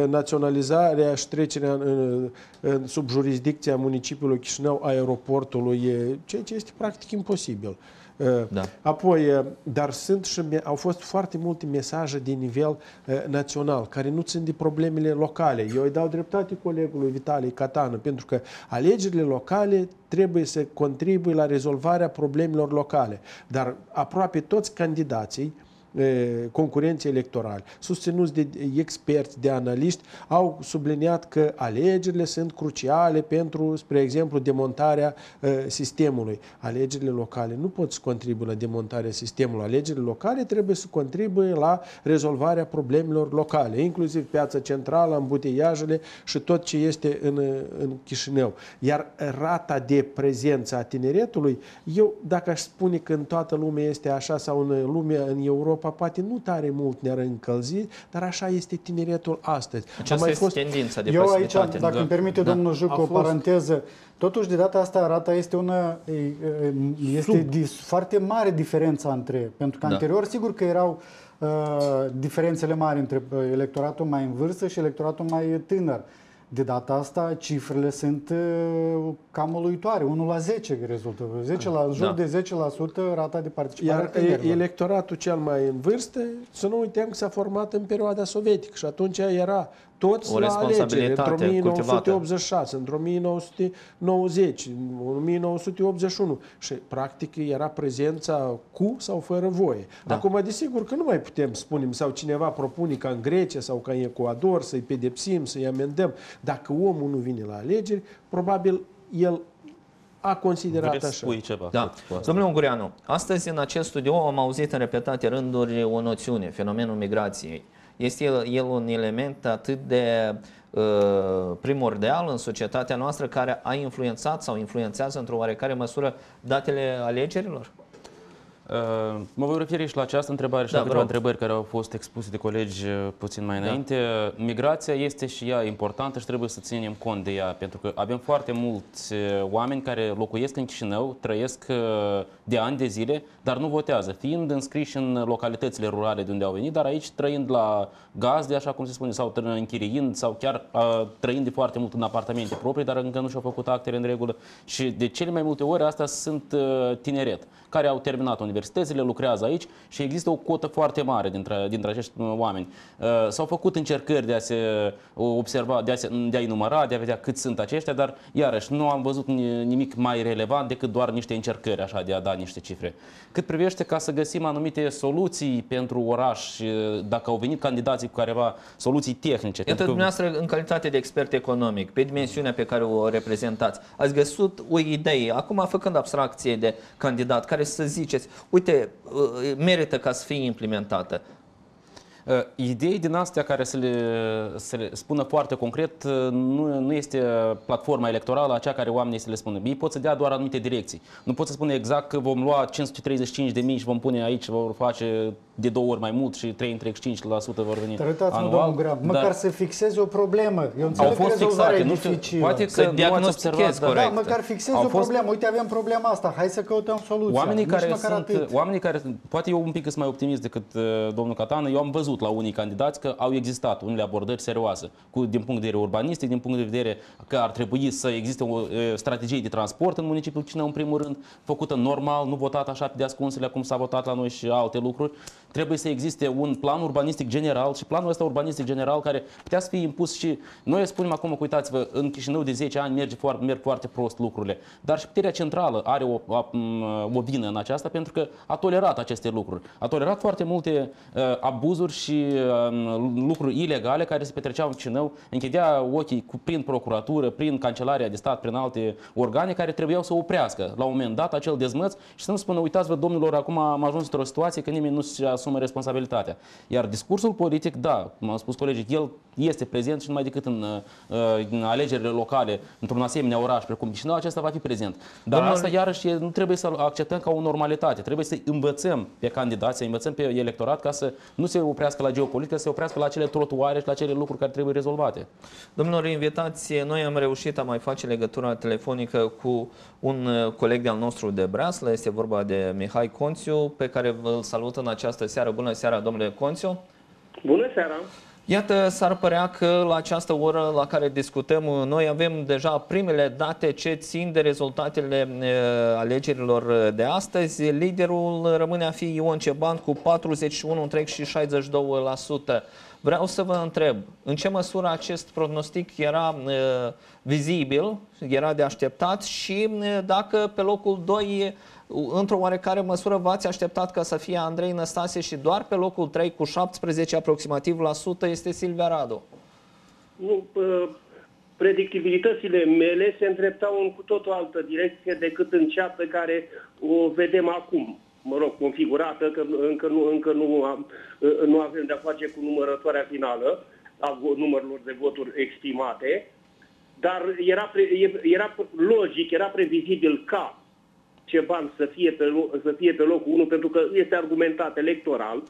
naționalizarea și trecerea în, în, sub jurisdicția municipiului Chișinău aeroportului, ceea ce este practic imposibil. Da. Apoi, dar sunt și, au fost foarte multe mesaje de nivel național, care nu țin de problemele locale. Eu îi dau dreptate colegului Vitalie Catană, pentru că alegerile locale trebuie să contribuie la rezolvarea problemelor locale. Dar aproape toți candidații concurenții electorali, susținuți de experți, de analiști, au subliniat că alegerile sunt cruciale pentru, spre exemplu, demontarea sistemului. Alegerile locale nu pot să contribuie la demontarea sistemului. Alegerile locale trebuie să contribuie la rezolvarea problemelor locale, inclusiv piața centrală, ambuteiajele și tot ce este în, în Chișinău. Iar rata de prezență a tineretului, eu, dacă aș spune că în toată lumea este așa sau în lumea, în Europa, Europa poate nu tare mult ne-ar încălzi, dar așa este tineretul astăzi. Aceasta mai este fost... tendința de Eu aici, dacă da. îmi permite da. domnul Juc, o fost... paranteză, totuși de data asta rata este una este dis, foarte mare diferența între, pentru că da. anterior sigur că erau uh, diferențele mari între uh, electoratul mai în vârstă și electoratul mai tânăr. De data asta, cifrele sunt uh, cam uluitoare. 1 la 10 rezultă. 10 la, jur da. de 10% rata de participare. Iar electoratul cel mai în vârstă, să nu uităm că s-a format în perioada sovietică și atunci era toți o la alegeri, într-o 1986, într-o 1990, în 1981 și practic era prezența cu sau fără voie. Da. Acum, desigur că nu mai putem spune sau cineva propune ca în Grecia sau ca în Ecuador să-i pedepsim, să-i amendăm. Dacă omul nu vine la alegeri, probabil el a considerat Vreți așa. Spui ceva. Da. Domnule Ungureanu, astăzi în acest studio am auzit în repetate rânduri o noțiune, fenomenul migrației. Este el, el un element atât de uh, primordial în societatea noastră care a influențat sau influențează într-o oarecare măsură datele alegerilor? Uh, mă voi referi și la această întrebare și da, la câteva întrebări care au fost expuse de colegi uh, puțin mai da. înainte. Da. Migrația este și ea importantă și trebuie să ținem cont de ea, pentru că avem foarte mulți uh, oameni care locuiesc în Chișinău, trăiesc de ani de zile, dar nu votează, fiind înscriși în localitățile rurale de unde au venit, dar aici trăind la gazde, așa cum se spune, sau închiriind, sau chiar trăind de foarte mult în apartamente proprii, dar încă nu și-au făcut actele în regulă. Și de cele mai multe ori asta sunt tineret, care au terminat universitatea universitățile lucrează aici și există o cotă foarte mare dintre, dintre acești oameni. Uh, s-au făcut încercări de a se observa, de a, se, de a număra, de a vedea cât sunt aceștia, dar iarăși nu am văzut nimic mai relevant decât doar niște încercări așa de a da niște cifre. Cât privește ca să găsim anumite soluții pentru oraș, uh, dacă au venit candidații cu careva soluții tehnice. Iată, că... dumneavoastră, în calitate de expert economic, pe dimensiunea pe care o reprezentați, ați găsit o idee, acum făcând abstracție de candidat, care să ziceți, uite, uh, merită ca să fie implementată. Uh, idei din astea care să le, să le spună foarte concret uh, nu, nu este platforma electorală aceea care oamenii să le spună. Ei pot să dea doar anumite direcții. Nu pot să spună exact că vom lua 535 de mii și vom pune aici, vor face de două ori mai mult și 3,35% vor veni Dar uitați-mă, domnul Grab, măcar dar... să fixeze o problemă. Eu înțeleg au fost fixate, nu știu, poate că să diagnostichezi corect. Da, măcar fixeze o problemă. Uite, avem problema asta, hai să căutăm soluția. Oamenii care sunt, oamenii care, poate eu un pic sunt mai optimist decât uh, domnul Catan, eu am văzut văzut la unii candidați că au existat unele abordări serioase, cu, din punct de vedere urbanistic, din punct de vedere că ar trebui să existe o e, strategie de transport în municipiul Cină, în primul rând, făcută normal, nu votată așa pe deascunsele cum s-a votat la noi și alte lucruri. Trebuie să existe un plan urbanistic general și planul ăsta urbanistic general care putea să fie impus și noi spunem acum că uitați-vă, în Chișinău de 10 ani merge foarte, merg foarte prost lucrurile, dar și puterea centrală are o, o, o vină în aceasta pentru că a tolerat aceste lucruri. A tolerat foarte multe uh, abuzuri și uh, lucruri ilegale care se petreceau în Chișinău, închidea ochii cu, prin procuratură, prin Cancelaria de Stat, prin alte organe care trebuiau să oprească la un moment dat acel dezmăț și să nu spună, uitați-vă, domnilor, acum am ajuns într-o situație că nimeni nu se asumă responsabilitatea. Iar discursul politic, da, cum am spus colegii, el este prezent și numai decât în, uh, în alegerile locale, într-un asemenea oraș precum Chișinău, acesta va fi prezent. Dar Domnul... asta, iarăși, nu trebuie să acceptăm ca o normalitate. Trebuie să învățăm pe candidați, să învățăm pe electorat ca să nu se oprească la geopolitică, să se oprească la acele trotuare și la acele lucruri care trebuie rezolvate. Domnilor invitați, noi am reușit a mai face legătura telefonică cu un uh, coleg de-al nostru de Breaslă, este vorba de Mihai Conțiu, pe care îl salut în această seară. Bună seara, domnule Conțiu! Bună seara! Iată, s-ar părea că la această oră la care discutăm noi avem deja primele date ce țin de rezultatele alegerilor de astăzi. Liderul rămâne a fi Ion Ceban cu 41,62%. Vreau să vă întreb, în ce măsură acest prognostic era uh, vizibil, era de așteptat și uh, dacă pe locul 2 într-o oarecare măsură v-ați așteptat ca să fie Andrei Năstase și doar pe locul 3 cu 17 aproximativ la sută este Silvia Radu? Nu, predictibilitățile mele se îndreptau în cu totul altă direcție decât în cea pe care o vedem acum. Mă rog, configurată, că încă nu, încă nu, am, nu avem de-a face cu numărătoarea finală a numărilor de voturi exprimate, dar era, era logic, era previzibil ca ceva să fie pe, să fie pe locul 1 pentru că este argumentat electoral.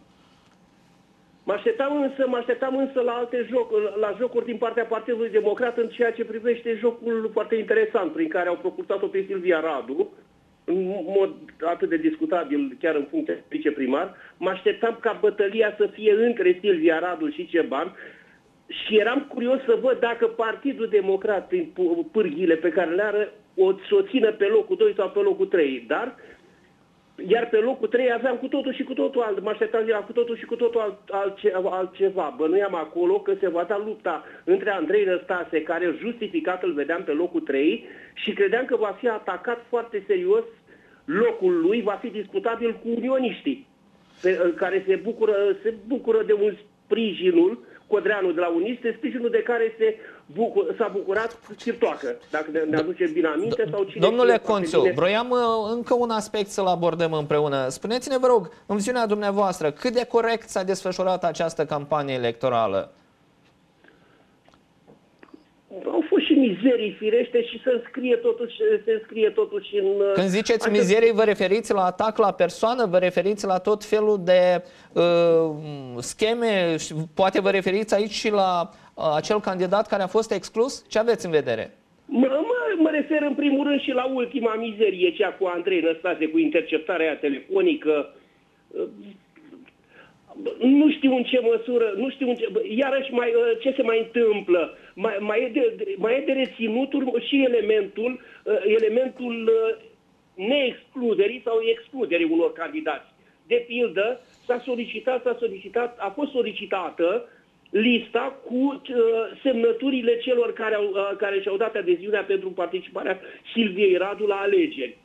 Mă așteptam însă, mă așteptam însă la alte jocuri, la jocuri din partea Partidului Democrat în ceea ce privește jocul foarte interesant prin care au propulsat-o pe Silvia Radu, în mod atât de discutabil, chiar în puncte viceprimar, mă așteptam ca bătălia să fie între Silvia Radu și Ceban și eram curios să văd dacă Partidul Democrat, prin pârghile pe care le are, o, să o țină pe locul 2 sau pe locul 3. Dar, iar pe locul 3 aveam cu totul și cu totul alt, mă așteptam la cu totul și cu totul alt, altce, altceva. Bănuiam acolo că se va da lupta între Andrei Răstase, care justificat îl vedeam pe locul 3 și credeam că va fi atacat foarte serios locul lui, va fi discutabil cu unioniștii, pe, care se bucură, se bucură de un sprijinul Codreanu de la Uniste, sprijinul de care se bucur, s-a bucurat Cirtoacă, dacă ne, ne aduce bine aminte. sau cine Domnule Conțiu, bine... vroiam uh, încă un aspect să-l abordăm împreună. Spuneți-ne, vă rog, în viziunea dumneavoastră, cât de corect s-a desfășurat această campanie electorală? au fost și mizerii firește și se înscrie totuși, se înscrie totuși în... Uh, Când ziceți acest... mizerii, vă referiți la atac la persoană, vă referiți la tot felul de uh, scheme, poate vă referiți aici și la uh, acel candidat care a fost exclus? Ce aveți în vedere? Mă, mă, mă refer în primul rând și la ultima mizerie, cea cu Andrei Năstase, cu interceptarea telefonică, uh, nu știu în ce măsură, nu știu în ce, iarăși mai, uh, ce se mai întâmplă. Mai, mai, e, de, mai e de reținut și elementul, uh, elementul uh, neexcluderii sau excluderii unor candidați. De pildă, s-a solicitat, s-a solicitat, a fost solicitată lista cu semnăturile celor care, au, care și-au dat adeziunea pentru participarea Silviei Radu la alegeri.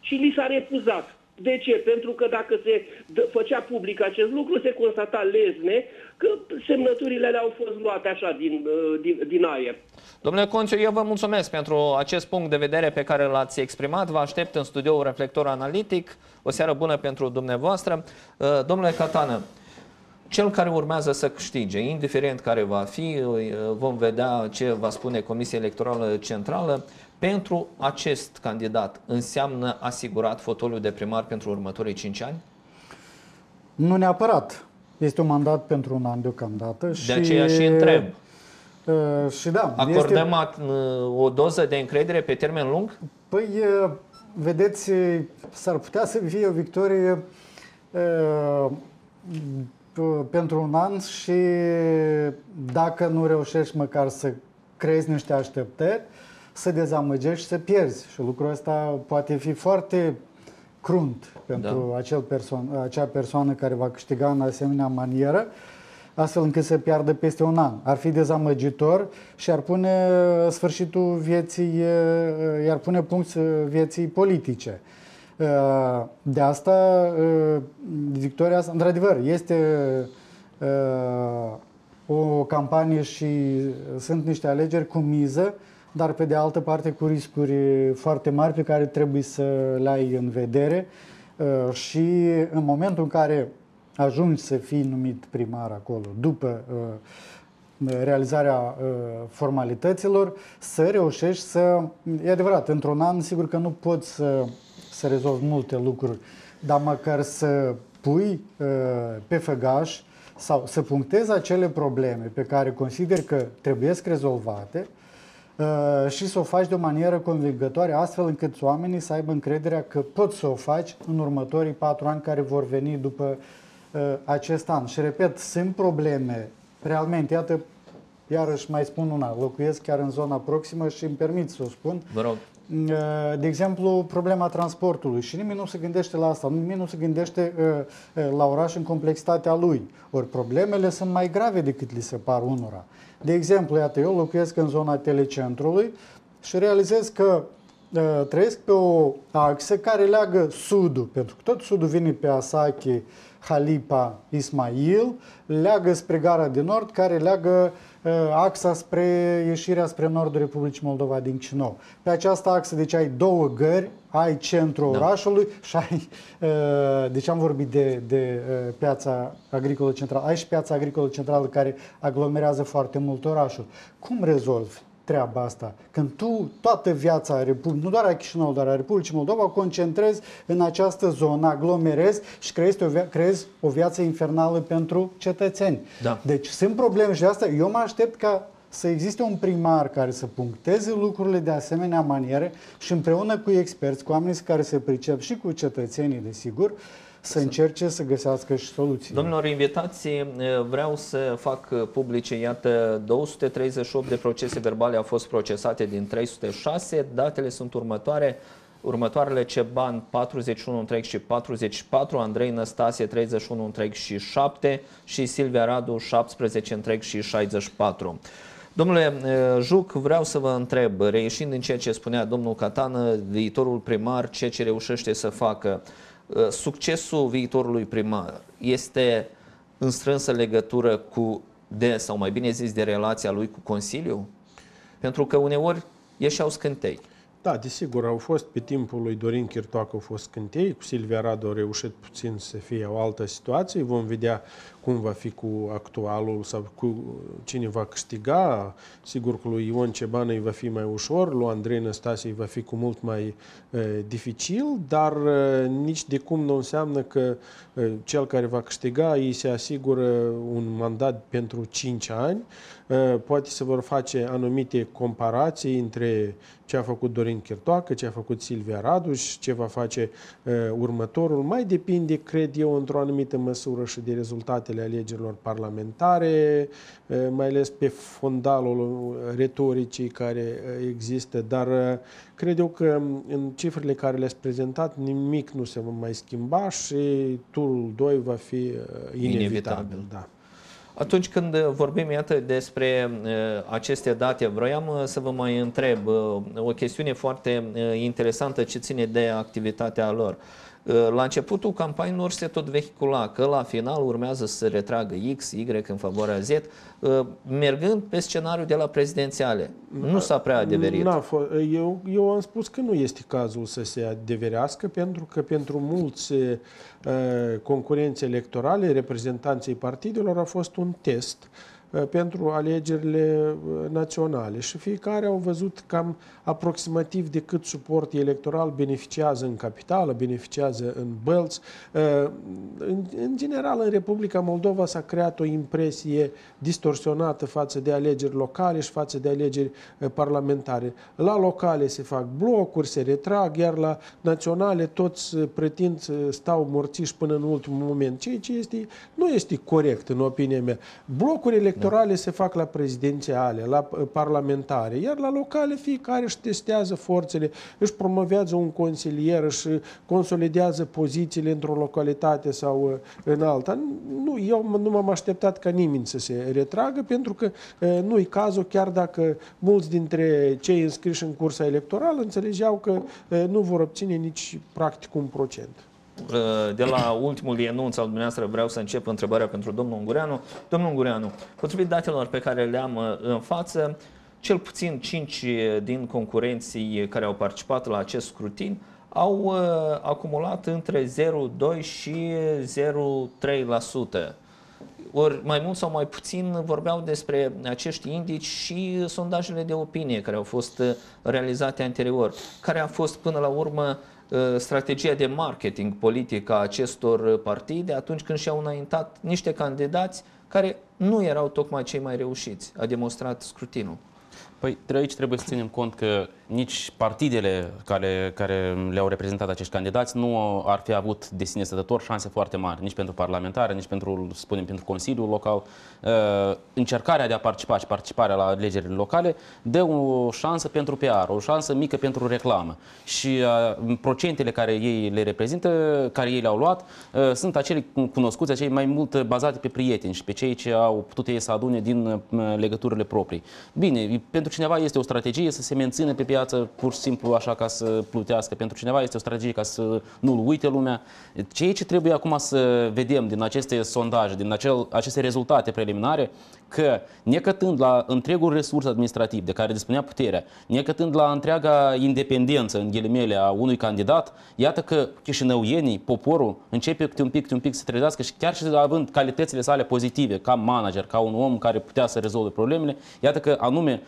Și li s-a refuzat. De ce? Pentru că dacă se făcea public acest lucru, se constata lezne că semnăturile alea au fost luate așa din, uh, din, din aer. Domnule Conțiu, eu vă mulțumesc pentru acest punct de vedere pe care l-ați exprimat. Vă aștept în studioul Reflector Analitic. O seară bună pentru dumneavoastră. Uh, domnule Catană, cel care urmează să câștige, indiferent care va fi, uh, vom vedea ce va spune Comisia Electorală Centrală, pentru acest candidat înseamnă asigurat fotoliul de primar pentru următorii 5 ani? Nu neapărat. Este un mandat pentru un an deocamdată. De și... aceea și întreb. Uh, și da, Acordăm este... Uh, o doză de încredere pe termen lung? Păi, uh, vedeți, s-ar putea să fie o victorie uh, pentru un an și dacă nu reușești măcar să creezi niște așteptări, să dezamăgești și să pierzi. Și lucrul ăsta poate fi foarte crunt pentru da. acel perso- acea persoană care va câștiga în asemenea manieră, astfel încât să piardă peste un an. Ar fi dezamăgitor și ar pune sfârșitul vieții, iar pune punct vieții politice. De asta, victoria asta, într-adevăr, este o campanie și sunt niște alegeri cu miză, dar pe de altă parte cu riscuri foarte mari pe care trebuie să le ai în vedere uh, și în momentul în care ajungi să fii numit primar acolo, după uh, realizarea uh, formalităților, să reușești să... E adevărat, într-un an sigur că nu poți să, să rezolvi multe lucruri, dar măcar să pui pe făgaș sau să punctezi acele probleme pe care consider că trebuie rezolvate Uh, și să o faci de o manieră convingătoare, astfel încât oamenii să aibă încrederea că poți să o faci în următorii patru ani care vor veni după uh, acest an. Și repet, sunt probleme, realmente, iată, iarăși mai spun una, locuiesc chiar în zona proximă și îmi permit să o spun. Vă rog. Uh, de exemplu, problema transportului și nimeni nu se gândește la asta, nimeni nu se gândește la oraș în complexitatea lui. Ori problemele sunt mai grave decât li se par unora. De exemplu, iată, eu locuiesc în zona telecentrului și realizez că uh, trăiesc pe o axă care leagă sudul, pentru că tot sudul vine pe Asaki, Halipa, Ismail, leagă spre gara de nord, care leagă uh, axa spre ieșirea spre nordul Republicii Moldova din Chinou. Pe această axă, deci ai două gări, ai centrul da. orașului și ai, uh, deci am vorbit de, de uh, piața agricolă centrală, ai și piața agricolă centrală care aglomerează foarte mult orașul. Cum rezolvi? Treaba asta. Când tu toată viața, nu doar a Chișinău, dar a Republicii Moldova, concentrezi în această zonă, aglomerezi și creezi o, via- creezi o viață infernală pentru cetățeni. Da. Deci sunt probleme și de asta eu mă aștept ca să existe un primar care să puncteze lucrurile de asemenea manieră și împreună cu experți, cu oamenii care se pricep și cu cetățenii, desigur, să încerce să găsească și soluții. Domnilor invitați, vreau să fac publice, iată, 238 de procese verbale au fost procesate din 306, datele sunt următoare, următoarele Ceban 41 întreg și 44, Andrei Năstase 31 întreg și 7 și Silvia Radu 17 întreg și 64. Domnule Juc, vreau să vă întreb, reieșind din ceea ce spunea domnul Catană, viitorul primar, ceea ce reușește să facă, Uh, succesul viitorului primar este în strânsă legătură cu de, sau mai bine zis, de relația lui cu Consiliul? Pentru că uneori ieșeau scântei. Da, desigur, au fost pe timpul lui Dorin Chirtoacă au fost scântei, cu Silvia Radu a reușit puțin să fie o altă situație, vom vedea cum va fi cu actualul sau cu cine va câștiga. Sigur că lui Ion Cebană îi va fi mai ușor, lui Andrei Năstase îi va fi cu mult mai e, dificil, dar e, nici de cum nu înseamnă că e, cel care va câștiga îi se asigură un mandat pentru 5 ani. E, poate se vor face anumite comparații între ce a făcut Dorin Chirtoacă, ce a făcut Silvia Raduș, ce va face e, următorul. Mai depinde, cred eu, într-o anumită măsură și de rezultatele ale alegerilor parlamentare, mai ales pe fondalul retoricii care există, dar cred eu că în cifrele care le-ați prezentat nimic nu se va mai schimba și turul 2 va fi inevitabil. inevitabil. Da. Atunci când vorbim, iată, despre uh, aceste date, vroiam uh, să vă mai întreb uh, o chestiune foarte interesantă ce ține de activitatea lor. Uh, la începutul campaniilor se tot vehicula că la final urmează să se retragă X, Y în favoarea Z, uh, mergând pe scenariul de la prezidențiale. Nu s-a prea adeverit. Eu, eu am spus că nu este cazul să se adeverească, pentru că pentru mulți uh, concurenți electorale, reprezentanții partidelor, a fost un test pentru alegerile naționale și fiecare au văzut cam aproximativ de cât suport electoral beneficiază în capitală, beneficiază în bălți. În, în general, în Republica Moldova s-a creat o impresie distorsionată față de alegeri locale și față de alegeri parlamentare. La locale se fac blocuri, se retrag, iar la naționale toți pretind stau morțiși până în ultimul moment, ceea ce este, nu este corect în opinia mea. Blocurile electorale da. se fac la prezidențiale, la parlamentare, iar la locale fiecare își testează forțele, își promovează un consilier, își consolidează pozițiile într-o localitate sau în alta. Nu, eu nu m-am așteptat ca nimeni să se retragă, pentru că nu-i cazul, chiar dacă mulți dintre cei înscriși în cursa electorală înțelegeau că nu vor obține nici practic un procent. De la ultimul enunț al dumneavoastră vreau să încep întrebarea pentru domnul Ungureanu. Domnul Ungureanu, potrivit datelor pe care le am uh, în față, cel puțin 5 din concurenții care au participat la acest scrutin au uh, acumulat între 0,2 și 0,3%. Ori mai mult sau mai puțin vorbeau despre acești indici și sondajele de opinie care au fost uh, realizate anterior. Care a fost până la urmă uh, strategia de marketing politică a acestor partide atunci când și-au înaintat niște candidați care nu erau tocmai cei mai reușiți, a demonstrat scrutinul. Păi aici trebuie să ținem cont că nici partidele care, care le-au reprezentat acești candidați nu ar fi avut de sine stătător șanse foarte mari, nici pentru parlamentare, nici pentru, spunem, pentru Consiliul Local. Uh, încercarea de a participa și participarea la alegerile locale dă o șansă pentru PR, o șansă mică pentru reclamă. Și uh, procentele care ei le reprezintă, care ei le-au luat, uh, sunt acele cunoscuți, acei mai mult bazate pe prieteni și pe cei ce au putut ei să adune din legăturile proprii. Bine, pentru cineva este o strategie să se mențină pe piață pur și simplu așa ca să plutească. Pentru cineva este o strategie ca să nu-l uite lumea. Ceea ce trebuie acum să vedem din aceste sondaje, din acel, aceste rezultate preliminare, că necătând la întregul resurs administrativ de care dispunea puterea, necătând la întreaga independență, în ghilimele, a unui candidat, iată că chișinăuienii, poporul, începe câte un pic, câte un pic să trezească și chiar și având calitățile sale pozitive, ca manager, ca un om care putea să rezolve problemele, iată că anume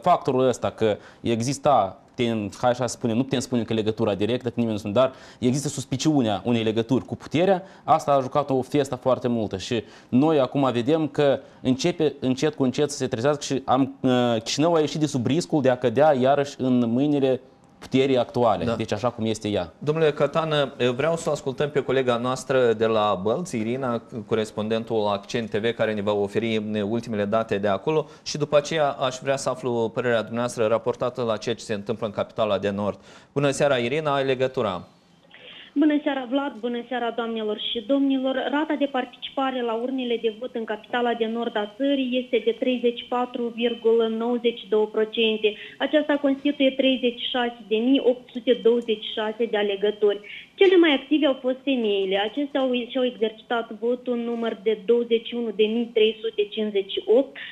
factorul ăsta că exista ten, hai așa spune, nu putem spune că legătura directă, că nimeni nu spune, dar există suspiciunea unei legături cu puterea, asta a jucat o festă foarte multă și noi acum vedem că începe încet cu încet să se trezească și am, uh, Chișinău a ieșit de sub riscul de a cădea iarăși în mâinile puterii actuale, da. deci așa cum este ea. Domnule Catană, vreau să ascultăm pe colega noastră de la Bălți, Irina, corespondentul Accent TV, care ne va oferi ultimele date de acolo și după aceea aș vrea să aflu părerea dumneavoastră raportată la ceea ce se întâmplă în capitala de nord. Bună seara, Irina, ai legătura. Bună seara, Vlad! Bună seara, doamnelor și domnilor! Rata de participare la urnele de vot în capitala de nord a țării este de 34,92%. Aceasta constituie 36.826 de alegători. Cele mai active au fost femeile. Acestea au, și-au exercitat votul în număr de 21.358.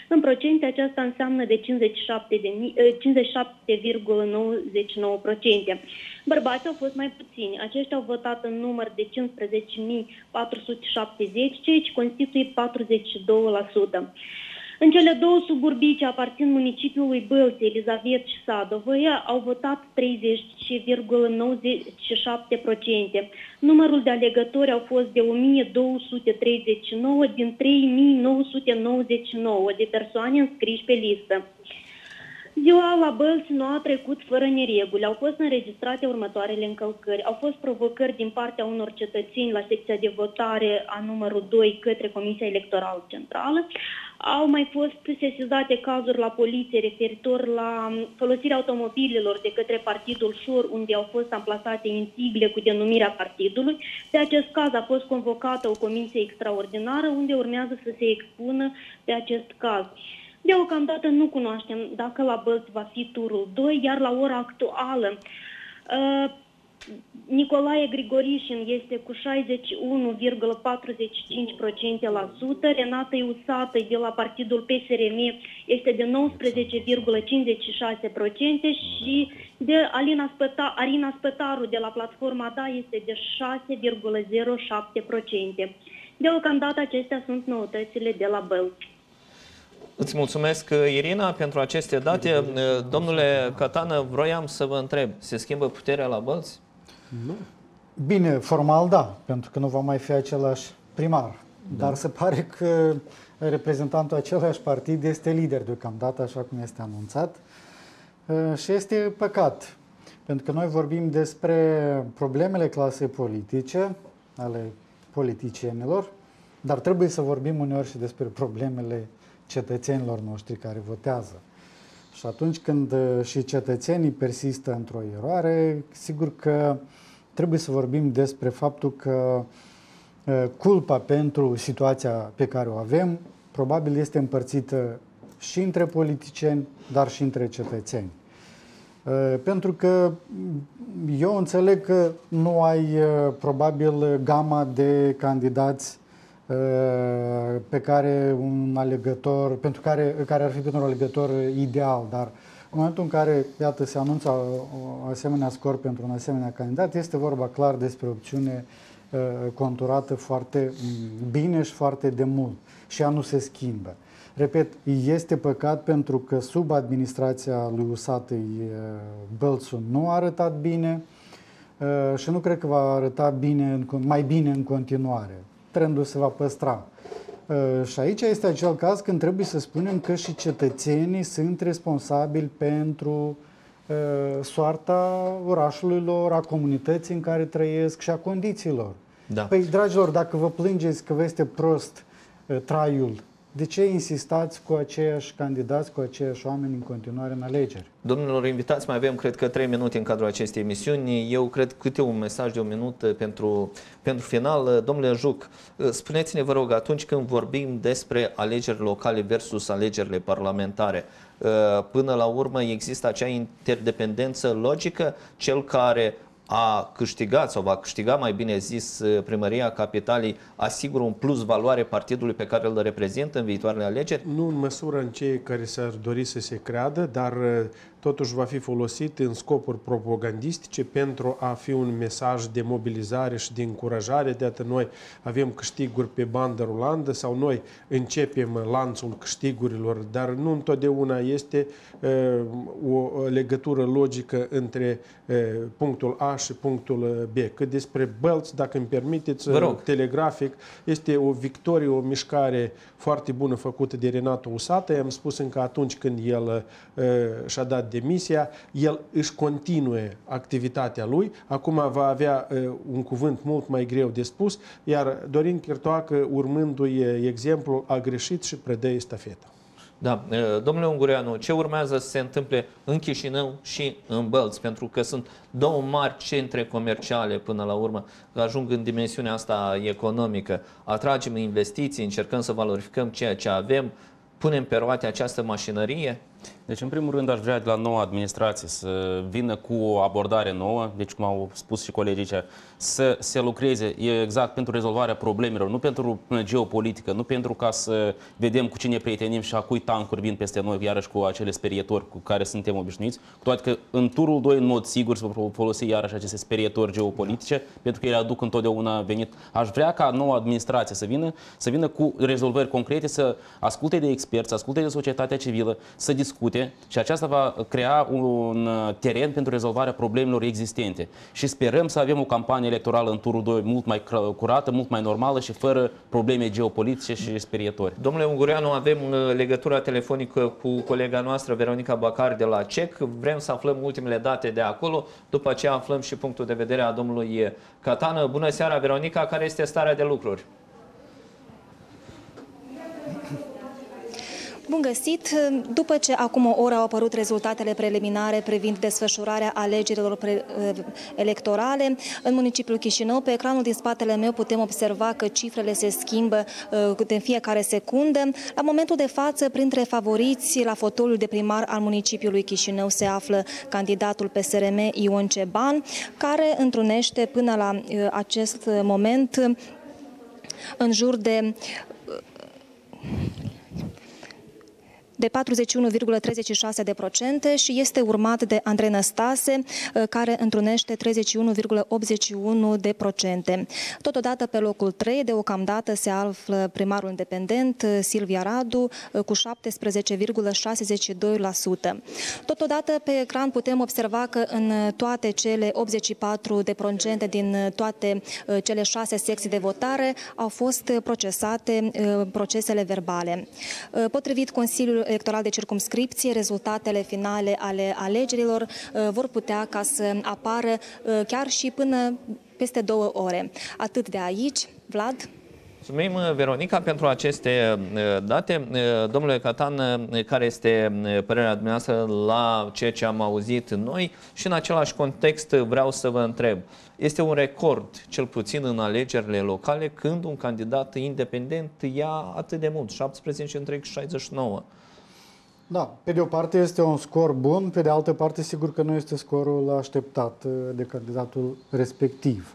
În procente, aceasta înseamnă de 57,99%. Bărbații au fost mai puțini. Aceștia au votat în număr de 15.470, ceea ce constituie 42%. În cele două suburbii ce aparțin municipiului Bălți, Elizabet și Sadovăia, au votat 30,97%. Numărul de alegători au fost de 1239 din 3999 de persoane înscriși pe listă. Ziua la Bălți nu a trecut fără nereguli. Au fost înregistrate următoarele încălcări. Au fost provocări din partea unor cetățeni la secția de votare a numărul 2 către Comisia Electorală Centrală. Au mai fost sesizate cazuri la poliție referitor la folosirea automobilelor de către Partidul Șor, unde au fost amplasate insigle cu denumirea partidului. Pe acest caz a fost convocată o comisie extraordinară, unde urmează să se expună pe acest caz. Deocamdată nu cunoaștem dacă la Bălți va fi turul 2, iar la ora actuală uh, Nicolae Grigorișin este cu 61,45%, Renata Iusată de la partidul PSRM este de 19,56% și de Alina Spăta, Arina Spătaru de la platforma DA este de 6,07%. Deocamdată acestea sunt noutățile de la Bălți. Îți mulțumesc, Irina, pentru aceste date. Domnule Catană, vroiam să vă întreb, se schimbă puterea la Bălți? Nu. Bine, formal da, pentru că nu va mai fi același primar. Da. Dar se pare că reprezentantul același partid este lider deocamdată, așa cum este anunțat. Și este păcat, pentru că noi vorbim despre problemele clasei politice, ale politicienilor, dar trebuie să vorbim uneori și despre problemele cetățenilor noștri care votează. Și atunci când uh, și cetățenii persistă într-o eroare, sigur că trebuie să vorbim despre faptul că uh, culpa pentru situația pe care o avem probabil este împărțită și între politicieni, dar și între cetățeni. Uh, pentru că eu înțeleg că nu ai probabil gama de candidați Uh, pe care un alegător, pentru care, care ar fi pentru un alegător ideal, dar în momentul în care, iată, se anunță o asemenea scor pentru un asemenea candidat, este vorba clar despre opțiune uh, conturată foarte bine și foarte de mult și ea nu se schimbă. Repet, este păcat pentru că sub administrația lui Usatăi uh, Bălțu nu a arătat bine și nu cred că va arăta bine, mai bine în continuare trendul se va păstra. Uh, și aici este acel caz când trebuie să spunem că și cetățenii sunt responsabili pentru uh, soarta orașului lor, a comunității în care trăiesc și a condițiilor. Da. Păi, dragilor, dacă vă plângeți că vă este prost uh, traiul de ce insistați cu aceiași candidați, cu aceiași oameni în continuare în alegeri? Domnilor invitați, mai avem, cred că, trei minute în cadrul acestei emisiuni. Eu cred câte un mesaj de un minut pentru, pentru final. Domnule Juc, spuneți-ne, vă rog, atunci când vorbim despre alegeri locale versus alegerile parlamentare, până la urmă există acea interdependență logică, cel care a câștigat sau va câștiga, mai bine zis, uh, primăria capitalei, asigură un plus valoare partidului pe care îl reprezintă în viitoarele alegeri? Nu în măsură în cei care s-ar dori să se creadă, dar uh, totuși va fi folosit în scopuri propagandistice pentru a fi un mesaj de mobilizare și de încurajare. De atât noi avem câștiguri pe bandă rulandă sau noi începem lanțul câștigurilor, dar nu întotdeauna este uh, o legătură logică între uh, punctul A și punctul B. Cât despre Bălți, dacă îmi permiteți, telegrafic, este o victorie, o mișcare foarte bună făcută de Renato Usată. I-am spus încă atunci când el uh, și-a dat demisia, el își continue activitatea lui, acum va avea uh, un cuvânt mult mai greu de spus, iar Dorin Chirtoacă, urmându-i exemplul, a greșit și predă estafeta. Da, domnule Ungureanu, ce urmează să se întâmple în Chișinău și în Bălți? Pentru că sunt două mari centre comerciale până la urmă, ajung în dimensiunea asta economică. Atragem investiții, încercăm să valorificăm ceea ce avem, punem pe roate această mașinărie? Deci, în primul rând, aș vrea de la noua administrație să vină cu o abordare nouă, deci, cum au spus și colegii aici, să se lucreze. Exact pentru rezolvarea problemelor, nu pentru geopolitică, nu pentru ca să vedem cu cine prietenim și a cui tancuri vin peste noi, iarăși cu acele sperietori cu care suntem obișnuiți, cu toate că în turul 2, în mod sigur, să folosi iarăși aceste sperietori geopolitice, pentru că ele aduc întotdeauna venit. Aș vrea ca noua administrație să vină, să vină cu rezolvări concrete, să asculte de experți, să asculte de societatea civilă, să discute discute și aceasta va crea un uh, teren pentru rezolvarea problemelor existente. Și sperăm să avem o campanie electorală în turul 2 mult mai curată, mult mai normală și fără probleme geopolitice și sperietoare. Domnule Ungureanu, avem uh, legătura telefonică cu colega noastră, Veronica Bacar de la CEC. Vrem să aflăm ultimele date de acolo, după aceea aflăm și punctul de vedere a domnului Catană. Bună seara, Veronica, care este starea de lucruri? Bun găsit! După ce acum o oră au apărut rezultatele preliminare privind desfășurarea alegerilor pre- eh, electorale în municipiul Chișinău, pe ecranul din spatele meu putem observa că cifrele se schimbă eh, de fiecare secundă. La momentul de față, printre favoriți la fotolul de primar al municipiului Chișinău se află candidatul PSRM Ion Ceban, care întrunește până la eh, acest moment în jur de de 41,36% și este urmat de Andrei Năstase, care întrunește 31,81%. Totodată pe locul 3, deocamdată, se află primarul independent Silvia Radu cu 17,62%. Totodată pe ecran putem observa că în toate cele 84 de procente din toate cele șase secții de votare au fost procesate procesele verbale. Potrivit Consiliului Electoral de Circumscripție, rezultatele finale ale alegerilor vor putea ca să apară chiar și până peste două ore. Atât de aici, Vlad. Mulțumim, Veronica, pentru aceste date. Domnule Catan, care este părerea dumneavoastră la ceea ce am auzit noi și în același context vreau să vă întreb. Este un record, cel puțin în alegerile locale, când un candidat independent ia atât de mult, 17 întreg 69. Da, pe de o parte este un scor bun, pe de altă parte sigur că nu este scorul așteptat de candidatul respectiv.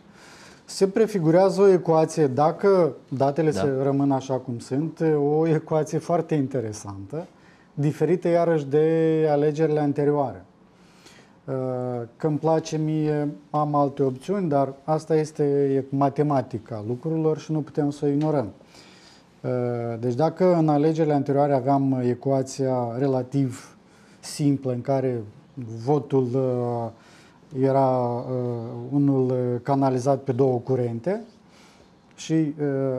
Se prefigurează o ecuație, dacă datele da. se rămân așa cum sunt, o ecuație foarte interesantă, diferită iarăși de alegerile anterioare. Uh, că îmi place mie, am alte opțiuni, dar asta este matematica lucrurilor și nu putem să o ignorăm. Uh, deci dacă în alegerile anterioare aveam ecuația relativ simplă în care votul uh, era uh, unul canalizat pe două curente și uh,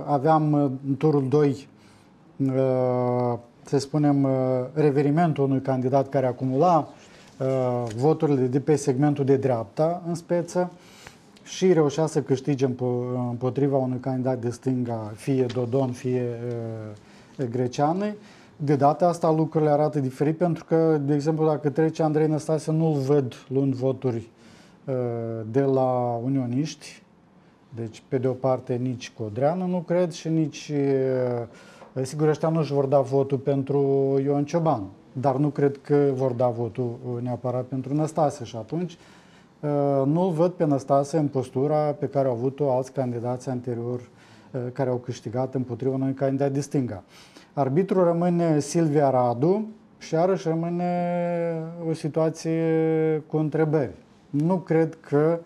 aveam uh, în turul 2, uh, să spunem, uh, reverimentul unui candidat care acumula uh, voturile de pe segmentul de dreapta în speță și reușea să câștige împotriva unui candidat de stânga, fie Dodon, fie uh, Greceană. De data asta lucrurile arată diferit pentru că, de exemplu, dacă trece Andrei Năstase, nu-l văd luând voturi Uh, de la unioniști, deci pe de o parte nici Codreanu nu cred și nici, uh, sigur ăștia nu își vor da votul pentru Ion Cioban, dar nu cred că vor da votul uh, neapărat pentru Năstase și atunci nu-l văd pe Năstase în postura pe care au avut-o alți candidați anterior care au câștigat împotriva unui candidat de stânga. Arbitru rămâne Silvia Radu și iarăși rămâne o situație cu întrebări nu cred că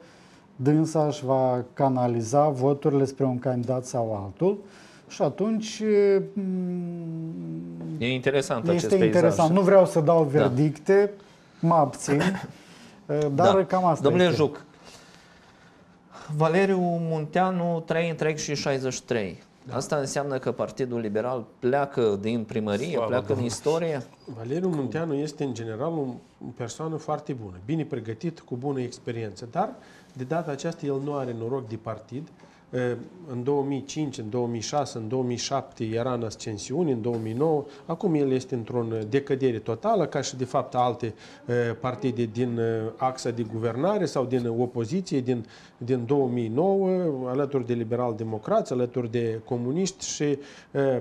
dânsa își va canaliza voturile spre un candidat sau altul și atunci e interesant este acest interesant. Peisaj. Nu vreau să dau da. verdicte, da. mă abțin, dar da. cam asta Domnule este. Juc, Valeriu Munteanu 3 întreg și 63. Da. Asta înseamnă că Partidul Liberal pleacă din primărie, Slavă pleacă Domnul. din istorie? Valeriu Munteanu este în general o persoană foarte bună, bine pregătit, cu bună experiență, dar de data aceasta el nu are noroc de partid, în 2005, în 2006, în 2007 era în ascensiune, în 2009, acum el este într-o decădere totală, ca și de fapt alte partide din axa de guvernare sau din opoziție din, din 2009, alături de liberal-democrați, alături de comuniști și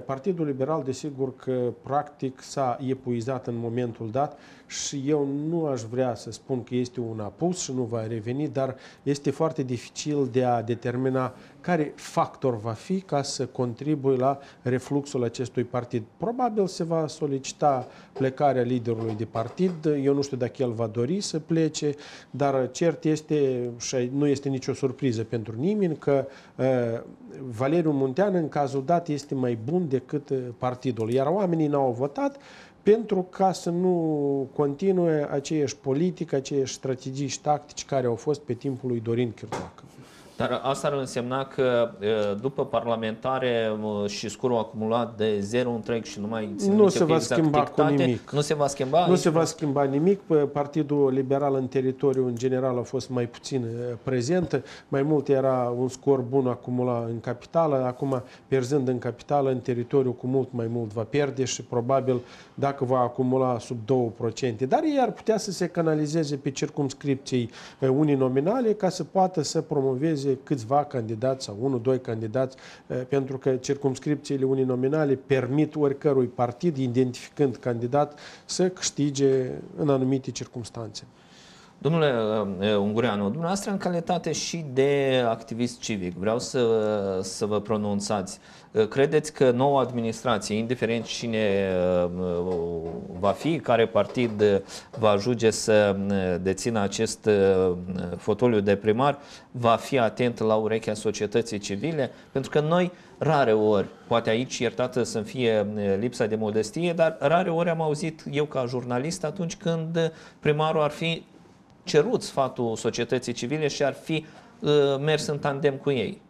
Partidul Liberal, desigur că practic s-a epuizat în momentul dat și eu nu aș vrea să spun că este un apus și nu va reveni, dar este foarte dificil de a determina care factor va fi ca să contribuie la refluxul acestui partid. Probabil se va solicita plecarea liderului de partid, eu nu știu dacă el va dori să plece, dar cert este, și nu este nicio surpriză pentru nimeni, că uh, Valeriu Muntean în cazul dat este mai bun decât uh, partidul, iar oamenii n-au votat pentru ca să nu continue aceeași politică, aceeași strategii și tactici care au fost pe timpul lui Dorin Chirtoacă. Dar asta ar însemna că după parlamentare și scorul acumulat de 0 întreg și nu mai nu se va exact schimba dictate, cu nimic. Nu se va schimba? Nu se va schimba nimic. Partidul Liberal în teritoriu în general a fost mai puțin prezent. Mai mult era un scor bun acumulat în capitală. Acum, pierzând în capitală, în teritoriu cu mult mai mult va pierde și probabil dacă va acumula sub 2%. Dar ei ar putea să se canalizeze pe circumscripții unii nominale ca să poată să promoveze câțiva candidați sau unul, doi candidați, pentru că circumscripțiile uninominale permit oricărui partid, identificând candidat, să câștige în anumite circunstanțe. Domnule uh, Ungureanu, dumneavoastră în calitate și de activist civic, vreau să, să vă pronunțați. Uh, credeți că noua administrație, indiferent cine uh, va fi, care partid va ajunge să dețină acest fotoliu de primar, va fi atent la urechea societății civile? Pentru că noi rare ori, poate aici iertată să fie lipsa de modestie, dar rare ori am auzit eu ca jurnalist atunci când primarul ar fi cerut sfatul societății civile și ar fi uh, mers în tandem cu ei.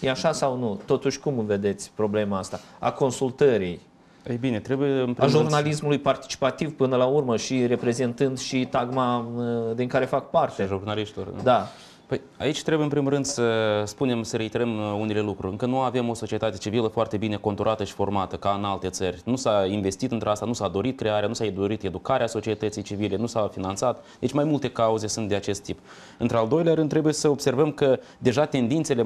E așa sau nu? Totuși, cum vedeți problema asta? A consultării, ei bine, trebuie... a jurnalismului participativ până la urmă și reprezentând și tagma uh, din care fac parte. Și jurnaliștilor. Da. Păi aici trebuie în primul rând să spunem, să reiterăm uh, unele lucruri. Încă nu avem o societate civilă foarte bine conturată și formată ca în alte țări. Nu s-a investit într asta, nu s-a dorit crearea, nu s-a dorit educarea societății civile, nu s-a finanțat. Deci mai multe cauze sunt de acest tip. Într-al doilea rând trebuie să observăm că deja tendințele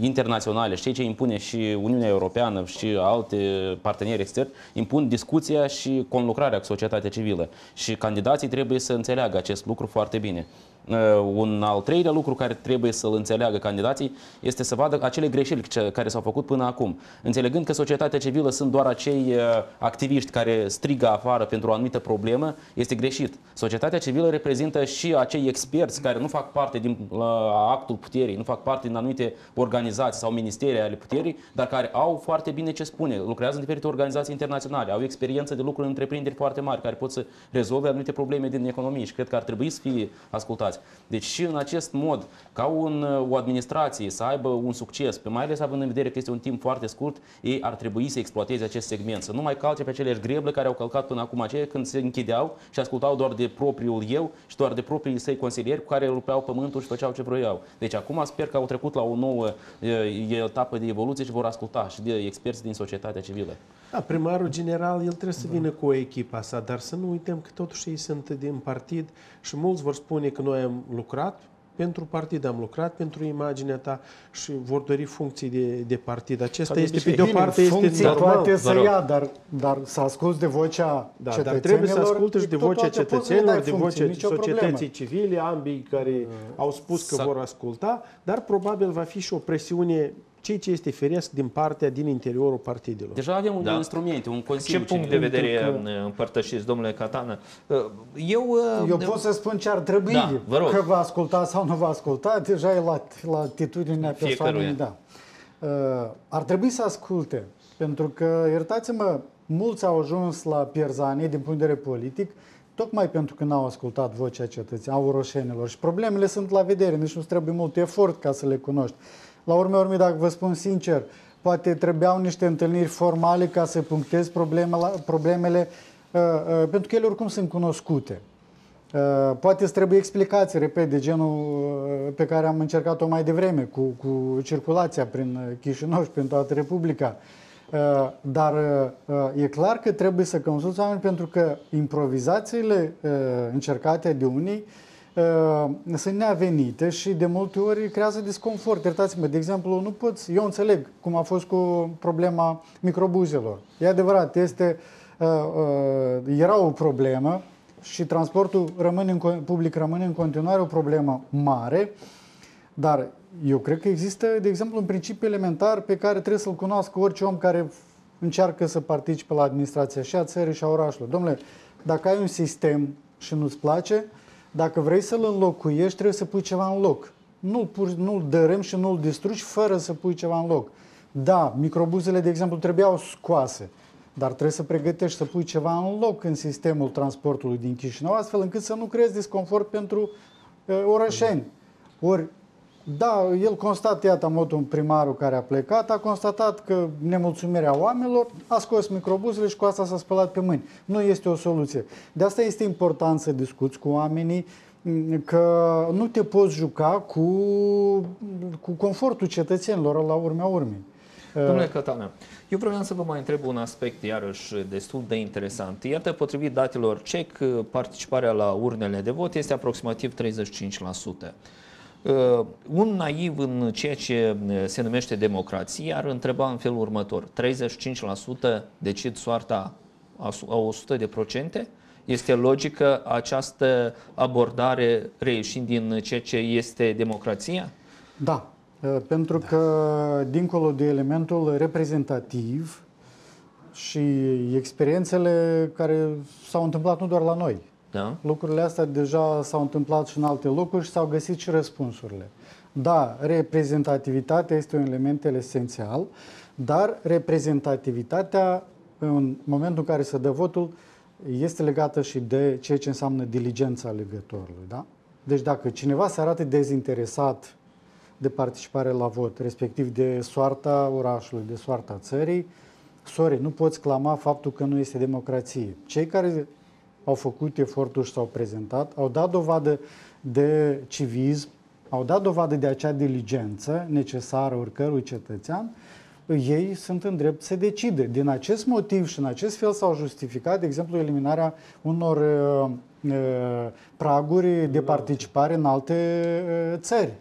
internaționale și cei ce impune și Uniunea Europeană și alte parteneri externi impun discuția și conlucrarea cu societatea civilă. Și candidații trebuie să înțeleagă acest lucru foarte bine. Uh, un al treilea lucru care trebuie să-l înțeleagă candidații este să vadă acele greșeli care s-au făcut până acum. Înțelegând că societatea civilă sunt doar acei uh, activiști care strigă afară pentru o anumită problemă, este greșit. Societatea civilă reprezintă și acei experți care nu fac parte din uh, actul puterii, nu fac parte din anumite organizații sau ministerii ale puterii, dar care au foarte bine ce spune, lucrează în diferite organizații internaționale, au experiență de lucru în întreprinderi foarte mari care pot să rezolve anumite probleme din economie și cred că ar trebui să fie ascultați rezultați. Deci și în acest mod, ca un, uh, o administrație să aibă un succes, pe mai ales având în vedere că este un timp foarte scurt, ei ar trebui să exploateze acest segment, să nu mai calce pe aceleași greble care au călcat până acum aceia când se închideau și ascultau doar de propriul eu și doar de proprii săi consilieri cu care rupeau pământul și făceau ce vroiau. Deci acum sper că au trecut la o nouă uh, etapă de evoluție și vor asculta și de experți din societatea civilă. Da, primarul general, el trebuie să vină cu o echipă sa, dar să nu uităm că totuși ei sunt din partid și mulți vor spune că noi am lucrat pentru partid, am lucrat pentru imaginea ta și vor dori funcții de, de partid. Acesta este, pe de o parte, este normal. poate să ia, dar, dar să asculți de vocea da, cetățenilor. Dar trebuie să asculti și de vocea cetățenilor, de vocea societății civile, ambii care uh, au spus că vor asculta, dar probabil va fi și o presiune ceea ce este firesc din partea, din interiorul partidelor. Deja avem un da. instrument, un consiliu. Ce punct de vedere că... împărtășiți, domnule Catană? Uh, eu, uh, Eu pot să spun ce ar trebui, da, vă rog. că va asculta sau nu va asculta, deja e la, la atitudinea persoanei. Da. Uh, ar trebui să asculte, pentru că, iertați-mă, mulți au ajuns la pierzanie din punct de vedere politic, tocmai pentru că n-au ascultat vocea cetățenilor, au roșenilor și problemele sunt la vedere, nici nu trebuie mult efort ca să le cunoști. La urmă, urmă, dacă vă spun sincer, poate trebuiau niște întâlniri formale ca să punctez problemele, problemele uh, uh, pentru că ele oricum sunt cunoscute. Uh, poate îți trebuie explicații, repet, de genul uh, pe care am încercat-o mai devreme, cu, cu circulația prin Chișinău și prin toată Republica. Uh, dar uh, e clar că trebuie să consulți oameni pentru că improvizațiile uh, încercate de unii Uh, sunt neavenite și de multe ori creează disconfort. Iertați-mă, de exemplu, nu poți, eu înțeleg cum a fost cu problema microbuzelor. E adevărat, este, uh, uh, era o problemă și transportul rămâne în, public rămâne în continuare o problemă mare, dar eu cred că există, de exemplu, un principiu elementar pe care trebuie să-l cunoască orice om care încearcă să participe la administrația și a țării și a orașului. Domnule, dacă ai un sistem și nu-ți place, dacă vrei să-l înlocuiești, trebuie să pui ceva în loc. Nu-l, nu-l dărâm și nu-l distrugi fără să pui ceva în loc. Da, microbuzele, de exemplu, trebuiau scoase, dar trebuie să pregătești să pui ceva în loc în sistemul transportului din Chișinău, astfel încât să nu creezi disconfort pentru uh, orășeni. Ori da, el constată, iată, modul primarul care a plecat, a constatat că nemulțumirea oamenilor a scos microbuzele și cu asta s-a spălat pe mâini. Nu este o soluție. De asta este important să discuți cu oamenii că nu te poți juca cu, cu confortul cetățenilor la urmea urmei. Domnule Cătană, eu vreau să vă mai întreb un aspect iarăși destul de interesant. Iată, potrivit datelor CEC, participarea la urnele de vot este aproximativ 35%. Uh, un naiv în ceea ce uh, se numește democrație ar întreba în felul următor. 35% decid soarta a 100 de procente? Este logică această abordare reieșind din ceea ce este democrația? Da, pentru da. că dincolo de elementul reprezentativ și experiențele care s-au întâmplat nu doar la noi, da. lucrurile astea deja s-au întâmplat și în alte locuri și s-au găsit și răspunsurile. Da, reprezentativitatea este un element esențial, dar reprezentativitatea în momentul în care se dă votul este legată și de ceea ce înseamnă diligența alegătorului. Da? Deci dacă cineva se arată dezinteresat de participare la vot, respectiv de soarta orașului, de soarta țării, sorry, nu poți clama faptul că nu este democrație. Cei care au făcut efortul și s-au prezentat, au dat dovadă de civism, au dat dovadă de acea diligență necesară oricărui cetățean, ei sunt în drept să decide. Din acest motiv și în acest fel s-au justificat, de exemplu, eliminarea unor uh, uh, praguri de participare în alte uh, țări.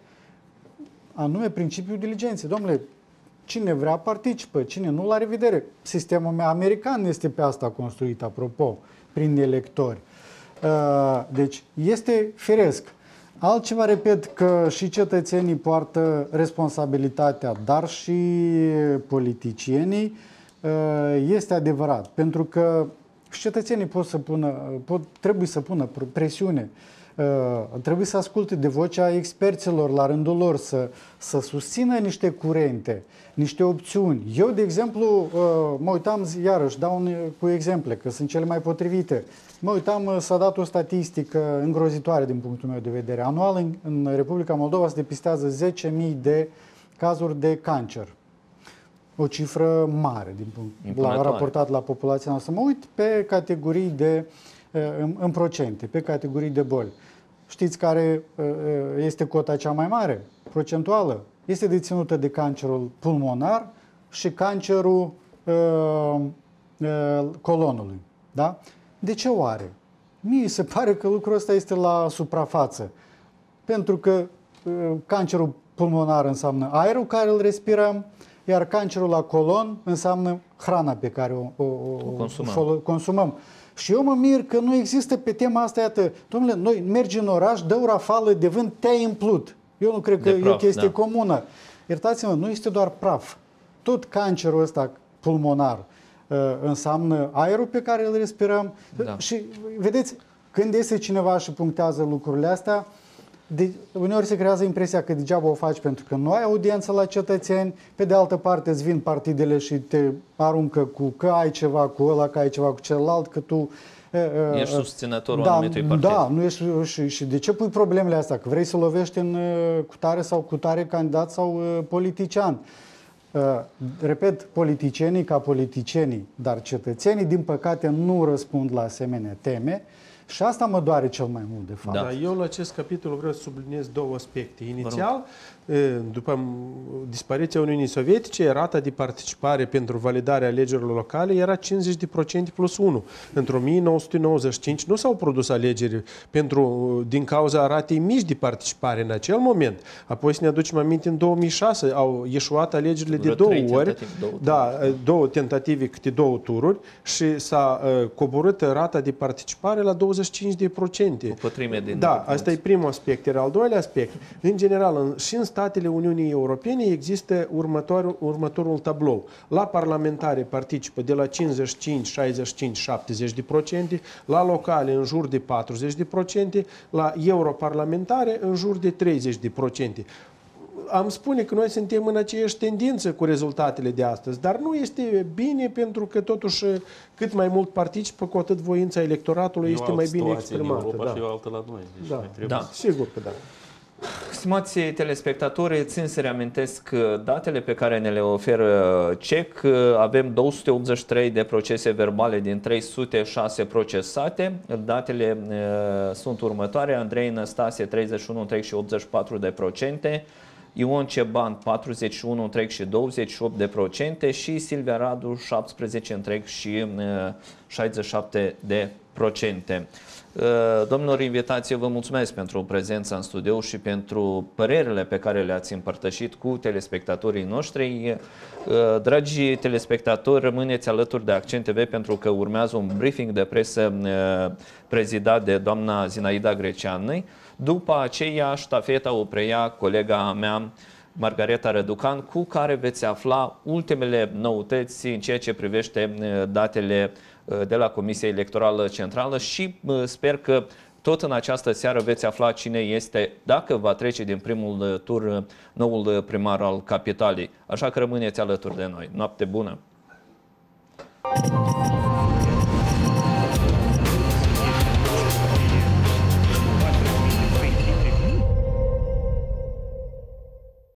Anume principiul diligenței. Domnule, cine vrea participă, cine nu, la revedere. Sistemul american este pe asta construit, apropo, prin electori. Uh, deci, este firesc. Altceva, repet, că și cetățenii poartă responsabilitatea, dar și politicienii, uh, este adevărat. Pentru că și cetățenii pot să pună, pot, trebuie să pună presiune, uh, trebuie să asculte de vocea experților la rândul lor, să, să susțină niște curente, niște opțiuni. Eu, de exemplu, uh, mă uitam, iarăși, dau un, cu exemple, că sunt cele mai potrivite. Mă uitam, uh, s-a dat o statistică îngrozitoare din punctul meu de vedere. Anual în, în Republica Moldova se depistează 10.000 de cazuri de cancer. O cifră mare din punct, la, raportat la populația noastră. Mă uit pe categorii de, uh, în, în procente, pe categorii de boli. Știți care uh, este cota cea mai mare, procentuală? Este deținută de cancerul pulmonar și cancerul uh, uh, colonului. Da? De ce oare? Mie se pare că lucrul ăsta este la suprafață. Pentru că uh, cancerul pulmonar înseamnă aerul care îl respirăm, iar cancerul la colon înseamnă hrana pe care o, o, o consumăm. consumăm. Și eu mă mir că nu există pe tema asta, iată, domnule, noi mergi în oraș, dă o rafală de vânt, te-ai împlut. Eu nu cred că praf, e o chestie da. comună. Iertați-mă, nu este doar praf. Tot cancerul ăsta pulmonar, Uh, înseamnă aerul pe care îl respirăm. Da. Și vedeți, când este cineva și punctează lucrurile astea, de, uneori se creează impresia că degeaba o faci pentru că nu ai audiență la cetățeni, pe de altă parte îți vin partidele și te aruncă cu că ai ceva cu ăla, că ai ceva cu celălalt, că tu... Ești susținătorul da, anumitui partid. Da, nu ești, și, și de ce pui problemele astea? Că vrei să lovești în cu tare sau cu tare candidat sau politician. Uh, repet, politicienii ca politicienii, dar cetățenii, din păcate, nu răspund la asemenea teme și asta mă doare cel mai mult, de fapt. Da, eu la acest capitol vreau să subliniez două aspecte. Inițial, după dispariția Uniunii Sovietice, rata de participare pentru validarea alegerilor locale era 50% plus 1. Într 1995 nu s-au produs alegeri pentru, din cauza ratei mici de participare în acel moment. Apoi să ne aducem aminte, în 2006 au ieșuat alegerile de două ori, două, da, două tentative câte două tururi și s-a uh, coborât rata de participare la 25%. O pătrime din Da, asta e primul aspect. Era al doilea aspect. În general, în, și în statele Uniunii Europene există următorul, următorul tablou. La parlamentare participă de la 55, 65, 70 de procente, la locale în jur de 40 de procente, la europarlamentare în jur de 30 de procente am spune că noi suntem în aceeași tendință cu rezultatele de astăzi, dar nu este bine pentru că totuși cât mai mult participă, cu atât voința electoratului este mai bine exprimată. În Europa da. și o altă la noi. Deci da. da. Sigur că da. Stimați telespectatori, țin să reamintesc datele pe care ne le oferă CEC. Avem 283 de procese verbale din 306 procesate. Datele uh, sunt următoare. Andrei Năstase 31 întreg și 84 de procente. Ion Ceban 41 întreg și 28 de procente și Silvia Radu 17 întreg și 67 uh, de procente. Domnilor invitați, eu vă mulțumesc pentru prezența în studio și pentru părerile pe care le-ați împărtășit cu telespectatorii noștri. Dragi telespectatori, rămâneți alături de Accent TV pentru că urmează un briefing de presă prezidat de doamna Zinaida Greceană. După aceea, ștafeta o preia colega mea, Margareta Răducan, cu care veți afla ultimele noutăți în ceea ce privește datele de la Comisia Electorală Centrală și sper că tot în această seară veți afla cine este, dacă va trece din primul tur noul primar al capitalei. Așa că rămâneți alături de noi. Noapte bună!